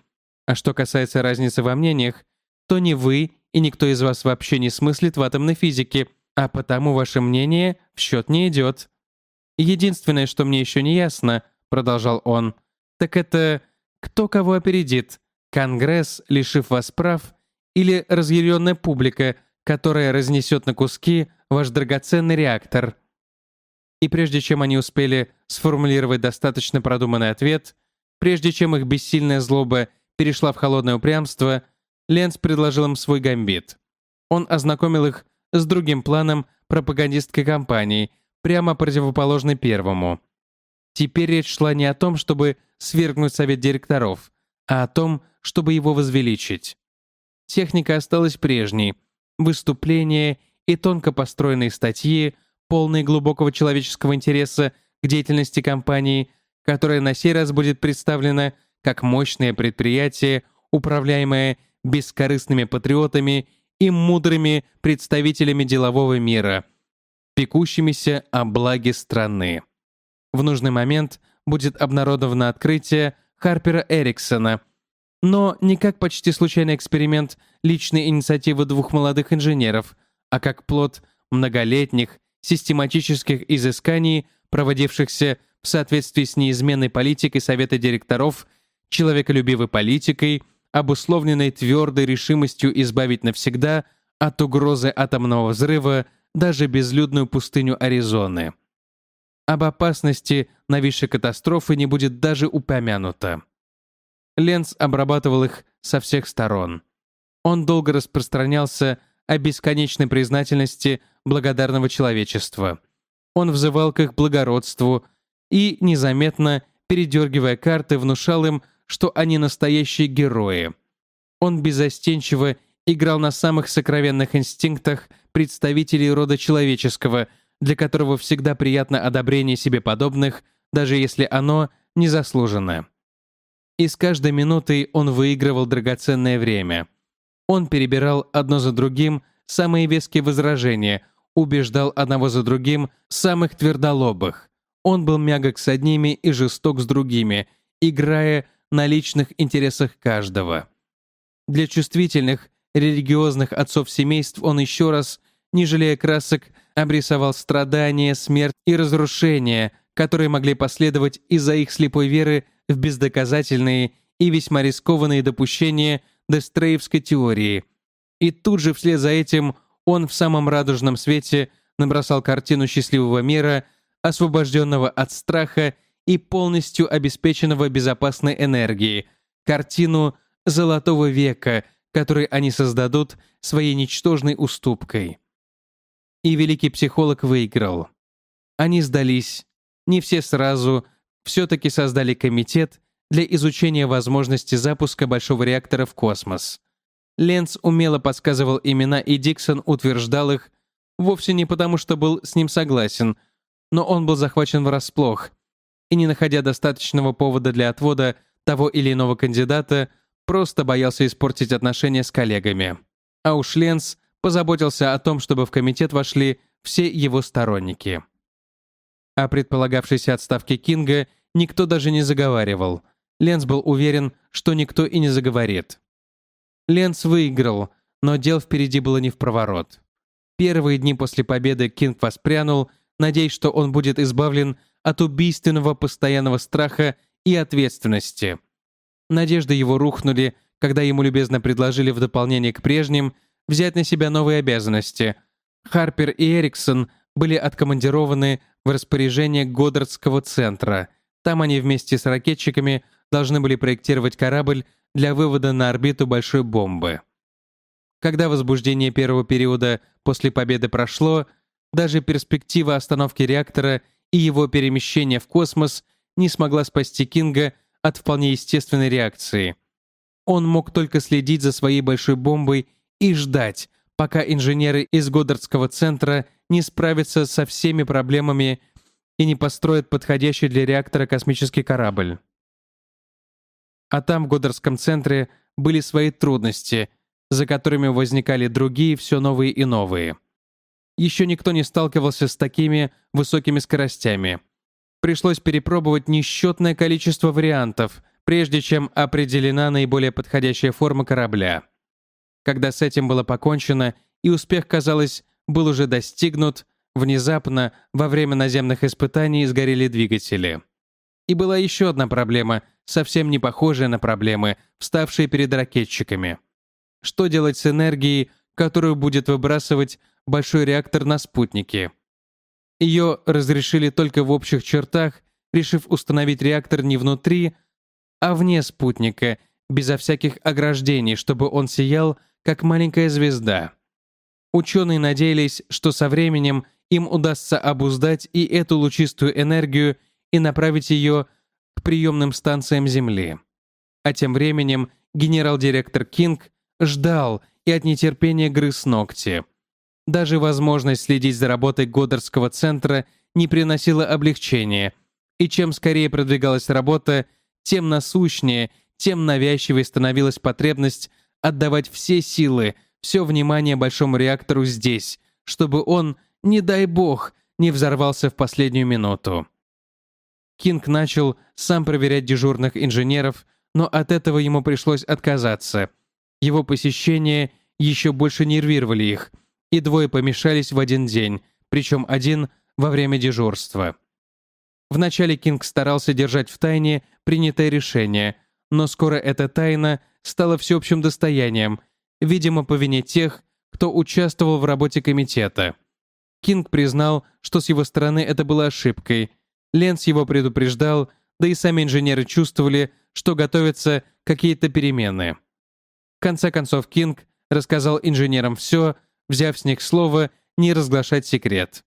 А что касается разницы во мнениях, то ни вы и никто из вас вообще не смыслит в атомной физике, а потому ваше мнение в счет не идет. Единственное, что мне еще не ясно, продолжал он, так это кто кого опередит, Конгресс, лишив вас прав, или разъяренная публика, которая разнесет на куски ваш драгоценный реактор. И прежде чем они успели сформулировать достаточно продуманный ответ, прежде чем их бессильная злоба перешла в холодное упрямство, Ленц предложил им свой гамбит. Он ознакомил их с другим планом пропагандистской кампании — прямо противоположный первому. Теперь речь шла не о том, чтобы свергнуть совет директоров, а о том, чтобы его возвеличить. Техника осталась прежней. Выступления и тонко построенные статьи, полные глубокого человеческого интереса к деятельности компании, которая на сей раз будет представлена как мощное предприятие, управляемое бескорыстными патриотами и мудрыми представителями делового мира – пекущимися о благе страны. В нужный момент будет обнародовано открытие Харпера Эриксона, но не как почти случайный эксперимент личной инициативы двух молодых инженеров, а как плод многолетних, систематических изысканий, проводившихся в соответствии с неизменной политикой Совета директоров, человеколюбивой политикой, обусловленной твердой решимостью избавить навсегда от угрозы атомного взрыва даже безлюдную пустыню Аризоны. Об опасности нависшей катастрофы не будет даже упомянуто. Ленц обрабатывал их со всех сторон. Он долго распространялся о бесконечной признательности благодарного человечества. Он взывал к их благородству и, незаметно, передергивая карты, внушал им, что они настоящие герои. Он безостенчиво играл на самых сокровенных инстинктах представителей рода человеческого, для которого всегда приятно одобрение себе подобных, даже если оно незаслуженно. И с каждой минутой он выигрывал драгоценное время. Он перебирал одно за другим самые веские возражения, убеждал одного за другим самых твердолобых. Он был мягок с одними и жесток с другими, играя на личных интересах каждого. Для чувствительных религиозных отцов семейств он еще раз, не жалея красок, обрисовал страдания, смерть и разрушения, которые могли последовать из-за их слепой веры в бездоказательные и весьма рискованные допущения Дестреевской теории. И тут же вслед за этим он в самом радужном свете набросал картину счастливого мира, освобожденного от страха и полностью обеспеченного безопасной энергией, картину «Золотого века», который они создадут своей ничтожной уступкой. И великий психолог выиграл. Они сдались, не все сразу, все-таки создали комитет для изучения возможности запуска большого реактора в космос. Ленц умело подсказывал имена, и Диксон утверждал их вовсе не потому, что был с ним согласен, но он был захвачен врасплох, и, не находя достаточного повода для отвода того или иного кандидата, просто боялся испортить отношения с коллегами. А уж Ленц позаботился о том, чтобы в комитет вошли все его сторонники. О предполагавшейся отставке Кинга никто даже не заговаривал. Ленц был уверен, что никто и не заговорит. Ленц выиграл, но дел впереди было не в проворот. Первые дни после победы Кинг воспрянул, надеясь, что он будет избавлен от убийственного постоянного страха и ответственности. Надежды его рухнули, когда ему любезно предложили в дополнение к прежним взять на себя новые обязанности. Харпер и Эриксон были откомандированы в распоряжение Годдардского центра. Там они вместе с ракетчиками должны были проектировать корабль для вывода на орбиту большой бомбы. Когда возбуждение первого периода после победы прошло, даже перспектива остановки реактора и его перемещения в космос не смогла спасти Кинга от вполне естественной реакции. Он мог только следить за своей большой бомбой и ждать, пока инженеры из Годдардского центра не справятся со всеми проблемами и не построят подходящий для реактора космический корабль. А там, в Годдардском центре, были свои трудности, за которыми возникали другие, все новые и новые. Еще никто не сталкивался с такими высокими скоростями. Пришлось перепробовать несчетное количество вариантов, прежде чем определена наиболее подходящая форма корабля. Когда с этим было покончено, и успех, казалось, был уже достигнут, внезапно, во время наземных испытаний, сгорели двигатели. И была еще одна проблема, совсем не похожая на проблемы, вставшие перед ракетчиками. Что делать с энергией, которую будет выбрасывать большой реактор на спутнике? Ее разрешили только в общих чертах, решив установить реактор не внутри, а вне спутника, безо всяких ограждений, чтобы он сиял, как маленькая звезда. Ученые надеялись, что со временем им удастся обуздать и эту лучистую энергию и направить ее к приемным станциям Земли. А тем временем генерал-директор Кинг ждал и от нетерпения грыз ногти. Даже возможность следить за работой Годдардского центра не приносила облегчения, и чем скорее продвигалась работа, тем насущнее, тем навязчивой становилась потребность отдавать все силы, все внимание большому реактору здесь, чтобы он, не дай бог, не взорвался в последнюю минуту. Кинг начал сам проверять дежурных инженеров, но от этого ему пришлось отказаться. Его посещения еще больше нервировали их, и двое помешались в один день, причем один во время дежурства. Вначале Кинг старался держать в тайне принятое решение, но скоро эта тайна стала всеобщим достоянием, видимо, по вине тех, кто участвовал в работе комитета. Кинг признал, что с его стороны это было ошибкой – Ленс его предупреждал, да и сами инженеры чувствовали, что готовятся какие-то перемены. В конце концов, Кинг рассказал инженерам все, взяв с них слово не разглашать секрет.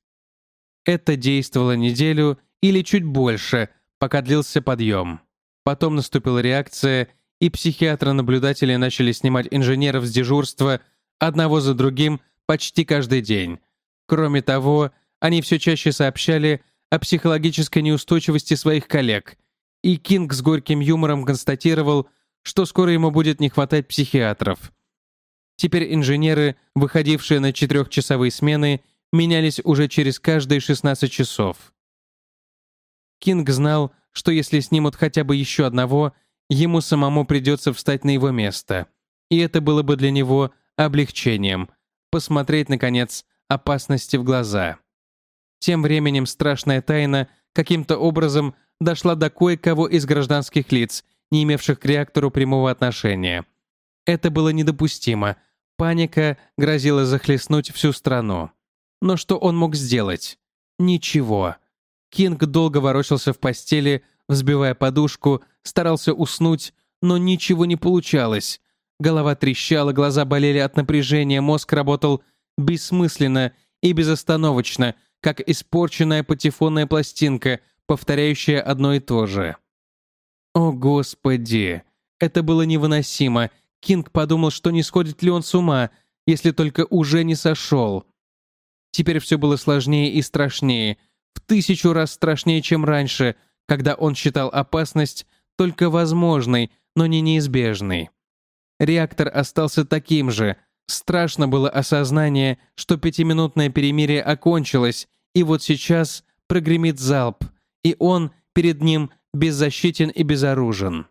Это действовало неделю или чуть больше, пока длился подъем. Потом наступила реакция, и психиатры-наблюдатели начали снимать инженеров с дежурства одного за другим почти каждый день. Кроме того, они все чаще сообщали, о психологической неустойчивости своих коллег, и Кинг с горьким юмором констатировал, что скоро ему будет не хватать психиатров. Теперь инженеры, выходившие на четырехчасовые смены, менялись уже через каждые 16 часов. Кинг знал, что если снимут хотя бы еще одного, ему самому придется встать на его место. И это было бы для него облегчением — посмотреть, наконец, опасности в глаза. Тем временем страшная тайна каким-то образом дошла до кое-кого из гражданских лиц, не имевших к реактору прямого отношения. Это было недопустимо. Паника грозила захлестнуть всю страну. Но что он мог сделать? Ничего. Кинг долго ворочался в постели, взбивая подушку, старался уснуть, но ничего не получалось. Голова трещала, глаза болели от напряжения, мозг работал бессмысленно и безостановочно, как испорченная патефонная пластинка, повторяющая одно и то же. О, Господи! Это было невыносимо. Кинг подумал, что не сходит ли он с ума, если только уже не сошел. Теперь все было сложнее и страшнее, в тысячу раз страшнее, чем раньше, когда он считал опасность только возможной, но не неизбежной. Реактор остался таким же. Страшно было осознание, что пятиминутное перемирие окончилось, и вот сейчас прогремит залп, и он перед ним беззащитен и безоружен.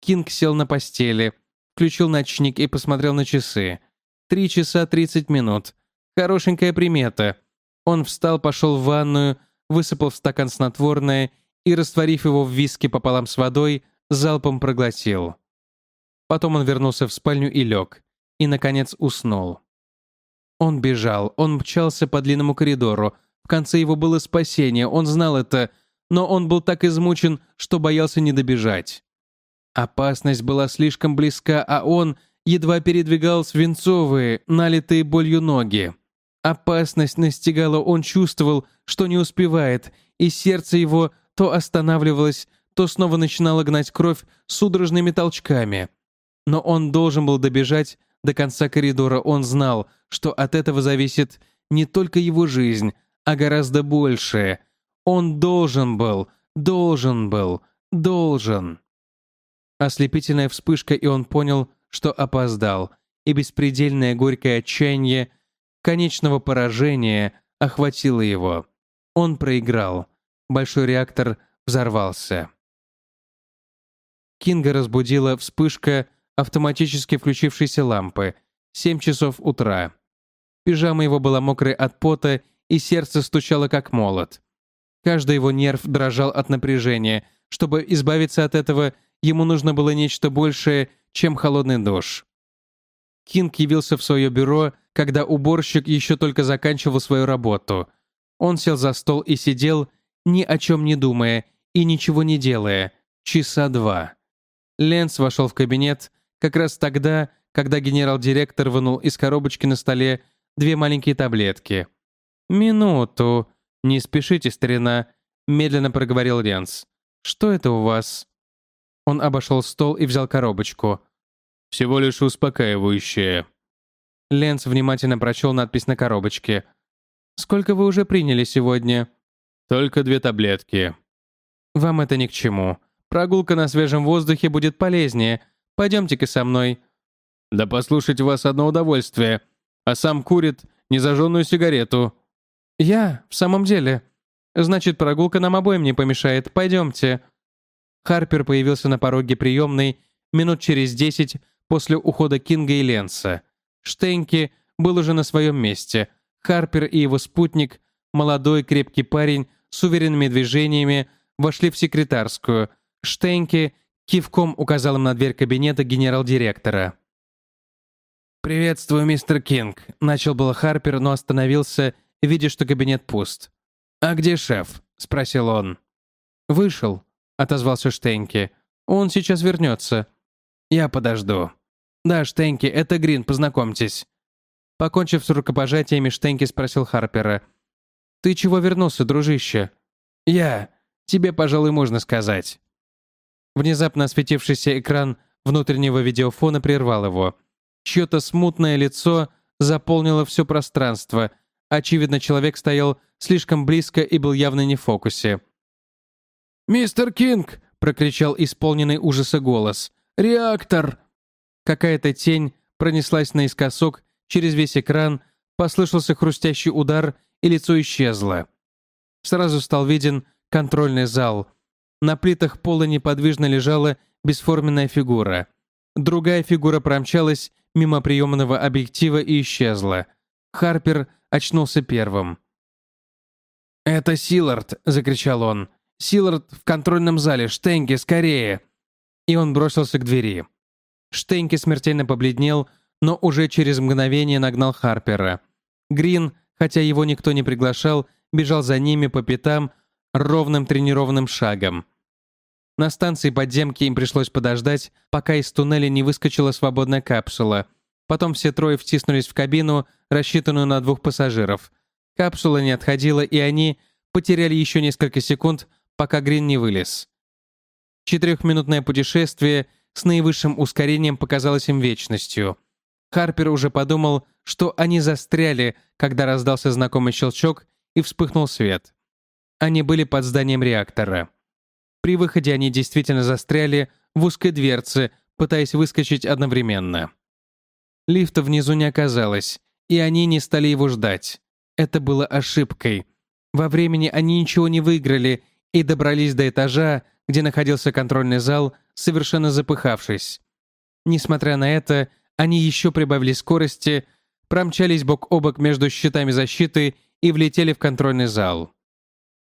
Кинг сел на постели, включил ночник и посмотрел на часы. Три часа тридцать минут. Хорошенькая примета. Он встал, пошел в ванную, высыпал в стакан снотворное и, растворив его в виске пополам с водой, залпом проглотил. Потом он вернулся в спальню и лег. И, наконец, уснул. Он бежал, он мчался по длинному коридору. В конце его было спасение, он знал это, но он был так измучен, что боялся не добежать. Опасность была слишком близка, а он едва передвигал свинцовые, налитые болью ноги. Опасность настигала, он чувствовал, что не успевает, и сердце его то останавливалось, то снова начинало гнать кровь судорожными толчками. Но он должен был добежать до конца коридора, он знал, что от этого зависит не только его жизнь, а гораздо большее. Он должен был, должен был, должен. Ослепительная вспышка, и он понял, что опоздал, и беспредельное горькое отчаяние конечного поражения охватило его. Он проиграл. Большой реактор взорвался. Кинга разбудила вспышка автоматически включившейся лампы. Семь часов утра. Пижама его была мокрой от пота, и сердце стучало как молот. Каждый его нерв дрожал от напряжения. Чтобы избавиться от этого, ему нужно было нечто большее, чем холодный душ. Кинг явился в свое бюро, когда уборщик еще только заканчивал свою работу. Он сел за стол и сидел, ни о чем не думая и ничего не делая, часа два. Ленс вошел в кабинет как раз тогда, когда генерал-директор вынул из коробочки на столе две маленькие таблетки. «Минуту. Не спешите, старина», — медленно проговорил Ленс. «Что это у вас?» Он обошел стол и взял коробочку. «Всего лишь успокаивающее». Ленс внимательно прочел надпись на коробочке. «Сколько вы уже приняли сегодня?» «Только две таблетки». «Вам это ни к чему. Прогулка на свежем воздухе будет полезнее. Пойдемте-ка со мной». «Да послушать вас одно удовольствие. А сам курит незажженную сигарету». «Я? В самом деле? Значит, прогулка нам обоим не помешает. Пойдемте». Харпер появился на пороге приемной минут через десять после ухода Кинга и Ленса. Штенки был уже на своем месте. Харпер и его спутник, молодой крепкий парень с уверенными движениями, вошли в секретарскую. Штенки кивком указал им на дверь кабинета генерал-директора. «Приветствую, мистер Кинг», — начал был Харпер, но остановился, видя, что кабинет пуст. «А где шеф?» — спросил он. «Вышел», — отозвался Штенки. «Он сейчас вернется». «Я подожду». «Да, Штенки, это Грин, познакомьтесь». Покончив с рукопожатиями, Штенки спросил Харпера. «Ты чего вернулся, дружище?» «Я. Тебе, пожалуй, можно сказать». Внезапно осветившийся экран внутреннего видеофона прервал его. Чье-то смутное лицо заполнило все пространство. Очевидно, человек стоял слишком близко и был явно не в фокусе. «Мистер Кинг!» — прокричал исполненный ужаса голос. «Реактор!» Какая-то тень пронеслась наискосок через весь экран, послышался хрустящий удар, и лицо исчезло. Сразу стал виден контрольный зал. На плитах пола неподвижно лежала бесформенная фигура. Другая фигура промчалась мимо приемного объектива и исчезла. Харпер очнулся первым. «Это Силард!» — закричал он. Силард в контрольном зале! Штенки, скорее!» И он бросился к двери. Штенки смертельно побледнел, но уже через мгновение нагнал Харпера. Грин, хотя его никто не приглашал, бежал за ними по пятам, ровным тренированным шагом. На станции подземки им пришлось подождать, пока из туннеля не выскочила свободная капсула. Потом все трое втиснулись в кабину, рассчитанную на двух пассажиров. Капсула не отходила, и они потеряли еще несколько секунд, пока Грин не вылез. Четырехминутное путешествие с наивысшим ускорением показалось им вечностью. Харпер уже подумал, что они застряли, когда раздался знакомый щелчок и вспыхнул свет. Они были под зданием реактора. При выходе они действительно застряли в узкой дверце, пытаясь выскочить одновременно. Лифта внизу не оказалось, и они не стали его ждать. Это было ошибкой. Во времени они ничего не выиграли и добрались до этажа, где находился контрольный зал, совершенно запыхавшись. Несмотря на это, они еще прибавили скорости, промчались бок о бок между щитами защиты и влетели в контрольный зал.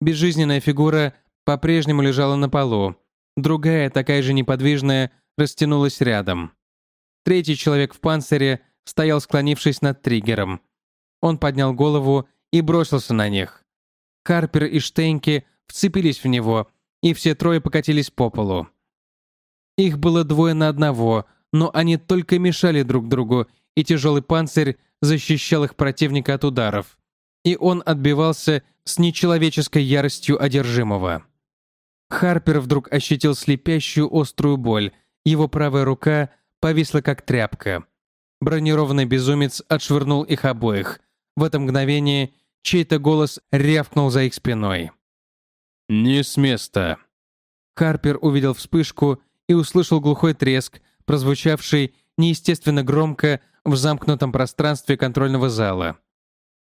Безжизненная фигура по-прежнему лежала на полу. Другая, такая же неподвижная, растянулась рядом. Третий человек в панцире стоял, склонившись над триггером. Он поднял голову и бросился на них. Карпер и Штейнки вцепились в него, и все трое покатились по полу. Их было двое на одного, но они только мешали друг другу, и тяжелый панцирь защищал их противника от ударов. И он отбивался с нечеловеческой яростью одержимого. Харпер вдруг ощутил слепящую острую боль, его правая рука повисла как тряпка. Бронированный безумец отшвырнул их обоих. В это мгновение чей-то голос рявкнул за их спиной. «Не с места». Харпер увидел вспышку и услышал глухой треск, прозвучавший неестественно громко в замкнутом пространстве контрольного зала.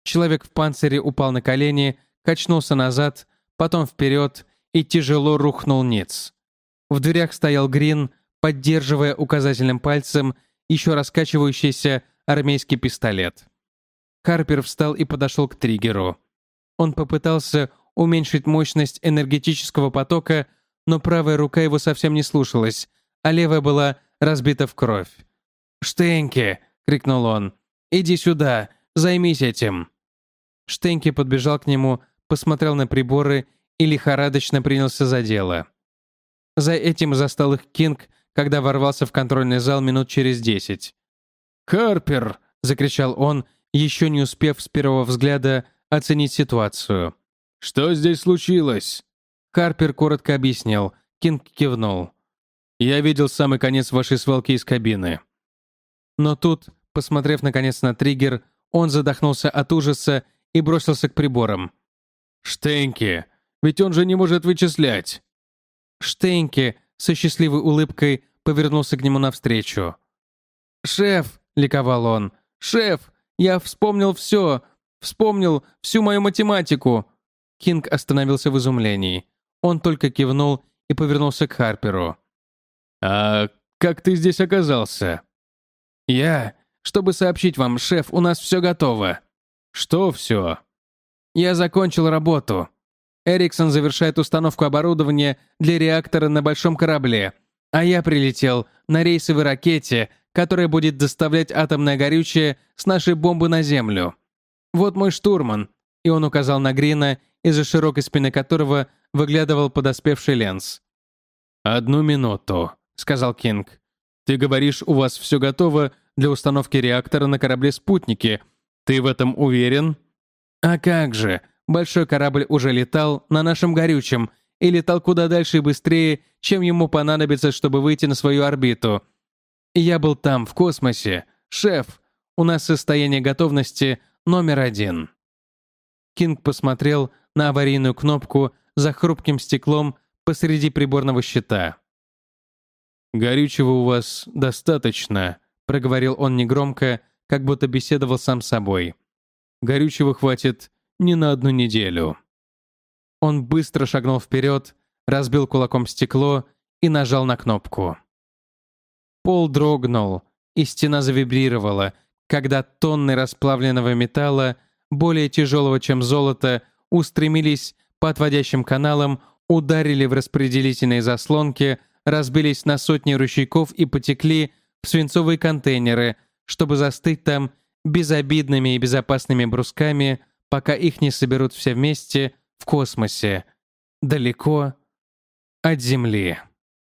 Человек в панцире упал на колени, качнулся назад, потом вперед и тяжело рухнул ниц. В дверях стоял Грин, поддерживая указательным пальцем еще раскачивающийся армейский пистолет. Харпер встал и подошел к триггеру. Он попытался уменьшить мощность энергетического потока, но правая рука его совсем не слушалась, а левая была разбита в кровь. «Штенки!» — крикнул он. «Иди сюда! Займись этим!» Штенки подбежал к нему, посмотрел на приборы и лихорадочно принялся за дело. За этим застал их Кинг, когда ворвался в контрольный зал минут через десять. «Харпер!» — закричал он, еще не успев с первого взгляда оценить ситуацию. «Что здесь случилось?» Харпер коротко объяснил. Кинг кивнул. «Я видел самый конец вашей свалки из кабины». Но тут, посмотрев наконец на триггер, он задохнулся от ужаса и бросился к приборам. «Штенки! Ведь он же не может вычислять!» Штенки со счастливой улыбкой повернулся к нему навстречу. «Шеф!» — ликовал он. «Шеф! Я вспомнил все! Вспомнил всю мою математику!» Кинг остановился в изумлении. Он только кивнул и повернулся к Харперу. «А как ты здесь оказался?» «Я, чтобы сообщить вам, шеф, у нас все готово». «Что все?» «Я закончил работу. Эриксон завершает установку оборудования для реактора на большом корабле, а я прилетел на рейсовой ракете, которая будет доставлять атомное горючее с нашей бомбы на Землю. Вот мой штурман». И он указал на Грина, из-за широкой спины которого выглядывал подоспевший Ленс. «Одну минуту», — сказал Кинг. «Ты говоришь, у вас все готово для установки реактора на корабле-спутнике. Ты в этом уверен?» «А как же? Большой корабль уже летал на нашем горючем и летал куда дальше и быстрее, чем ему понадобится, чтобы выйти на свою орбиту. Я был там, в космосе. Шеф, у нас состояние готовности номер один». Кинг посмотрел на аварийную кнопку за хрупким стеклом посреди приборного щита. «Горючего у вас достаточно», — проговорил он негромко, как будто беседовал сам с собой. «Горючего хватит не на одну неделю». Он быстро шагнул вперед, разбил кулаком стекло и нажал на кнопку. Пол дрогнул, и стена завибрировала, когда тонны расплавленного металла, более тяжелого, чем золото, устремились по отводящим каналам, ударили в распределительные заслонки, разбились на сотни ручейков и потекли в свинцовые контейнеры, чтобы застыть там безобидными и безопасными брусками, пока их не соберут все вместе в космосе. далеко от Земли.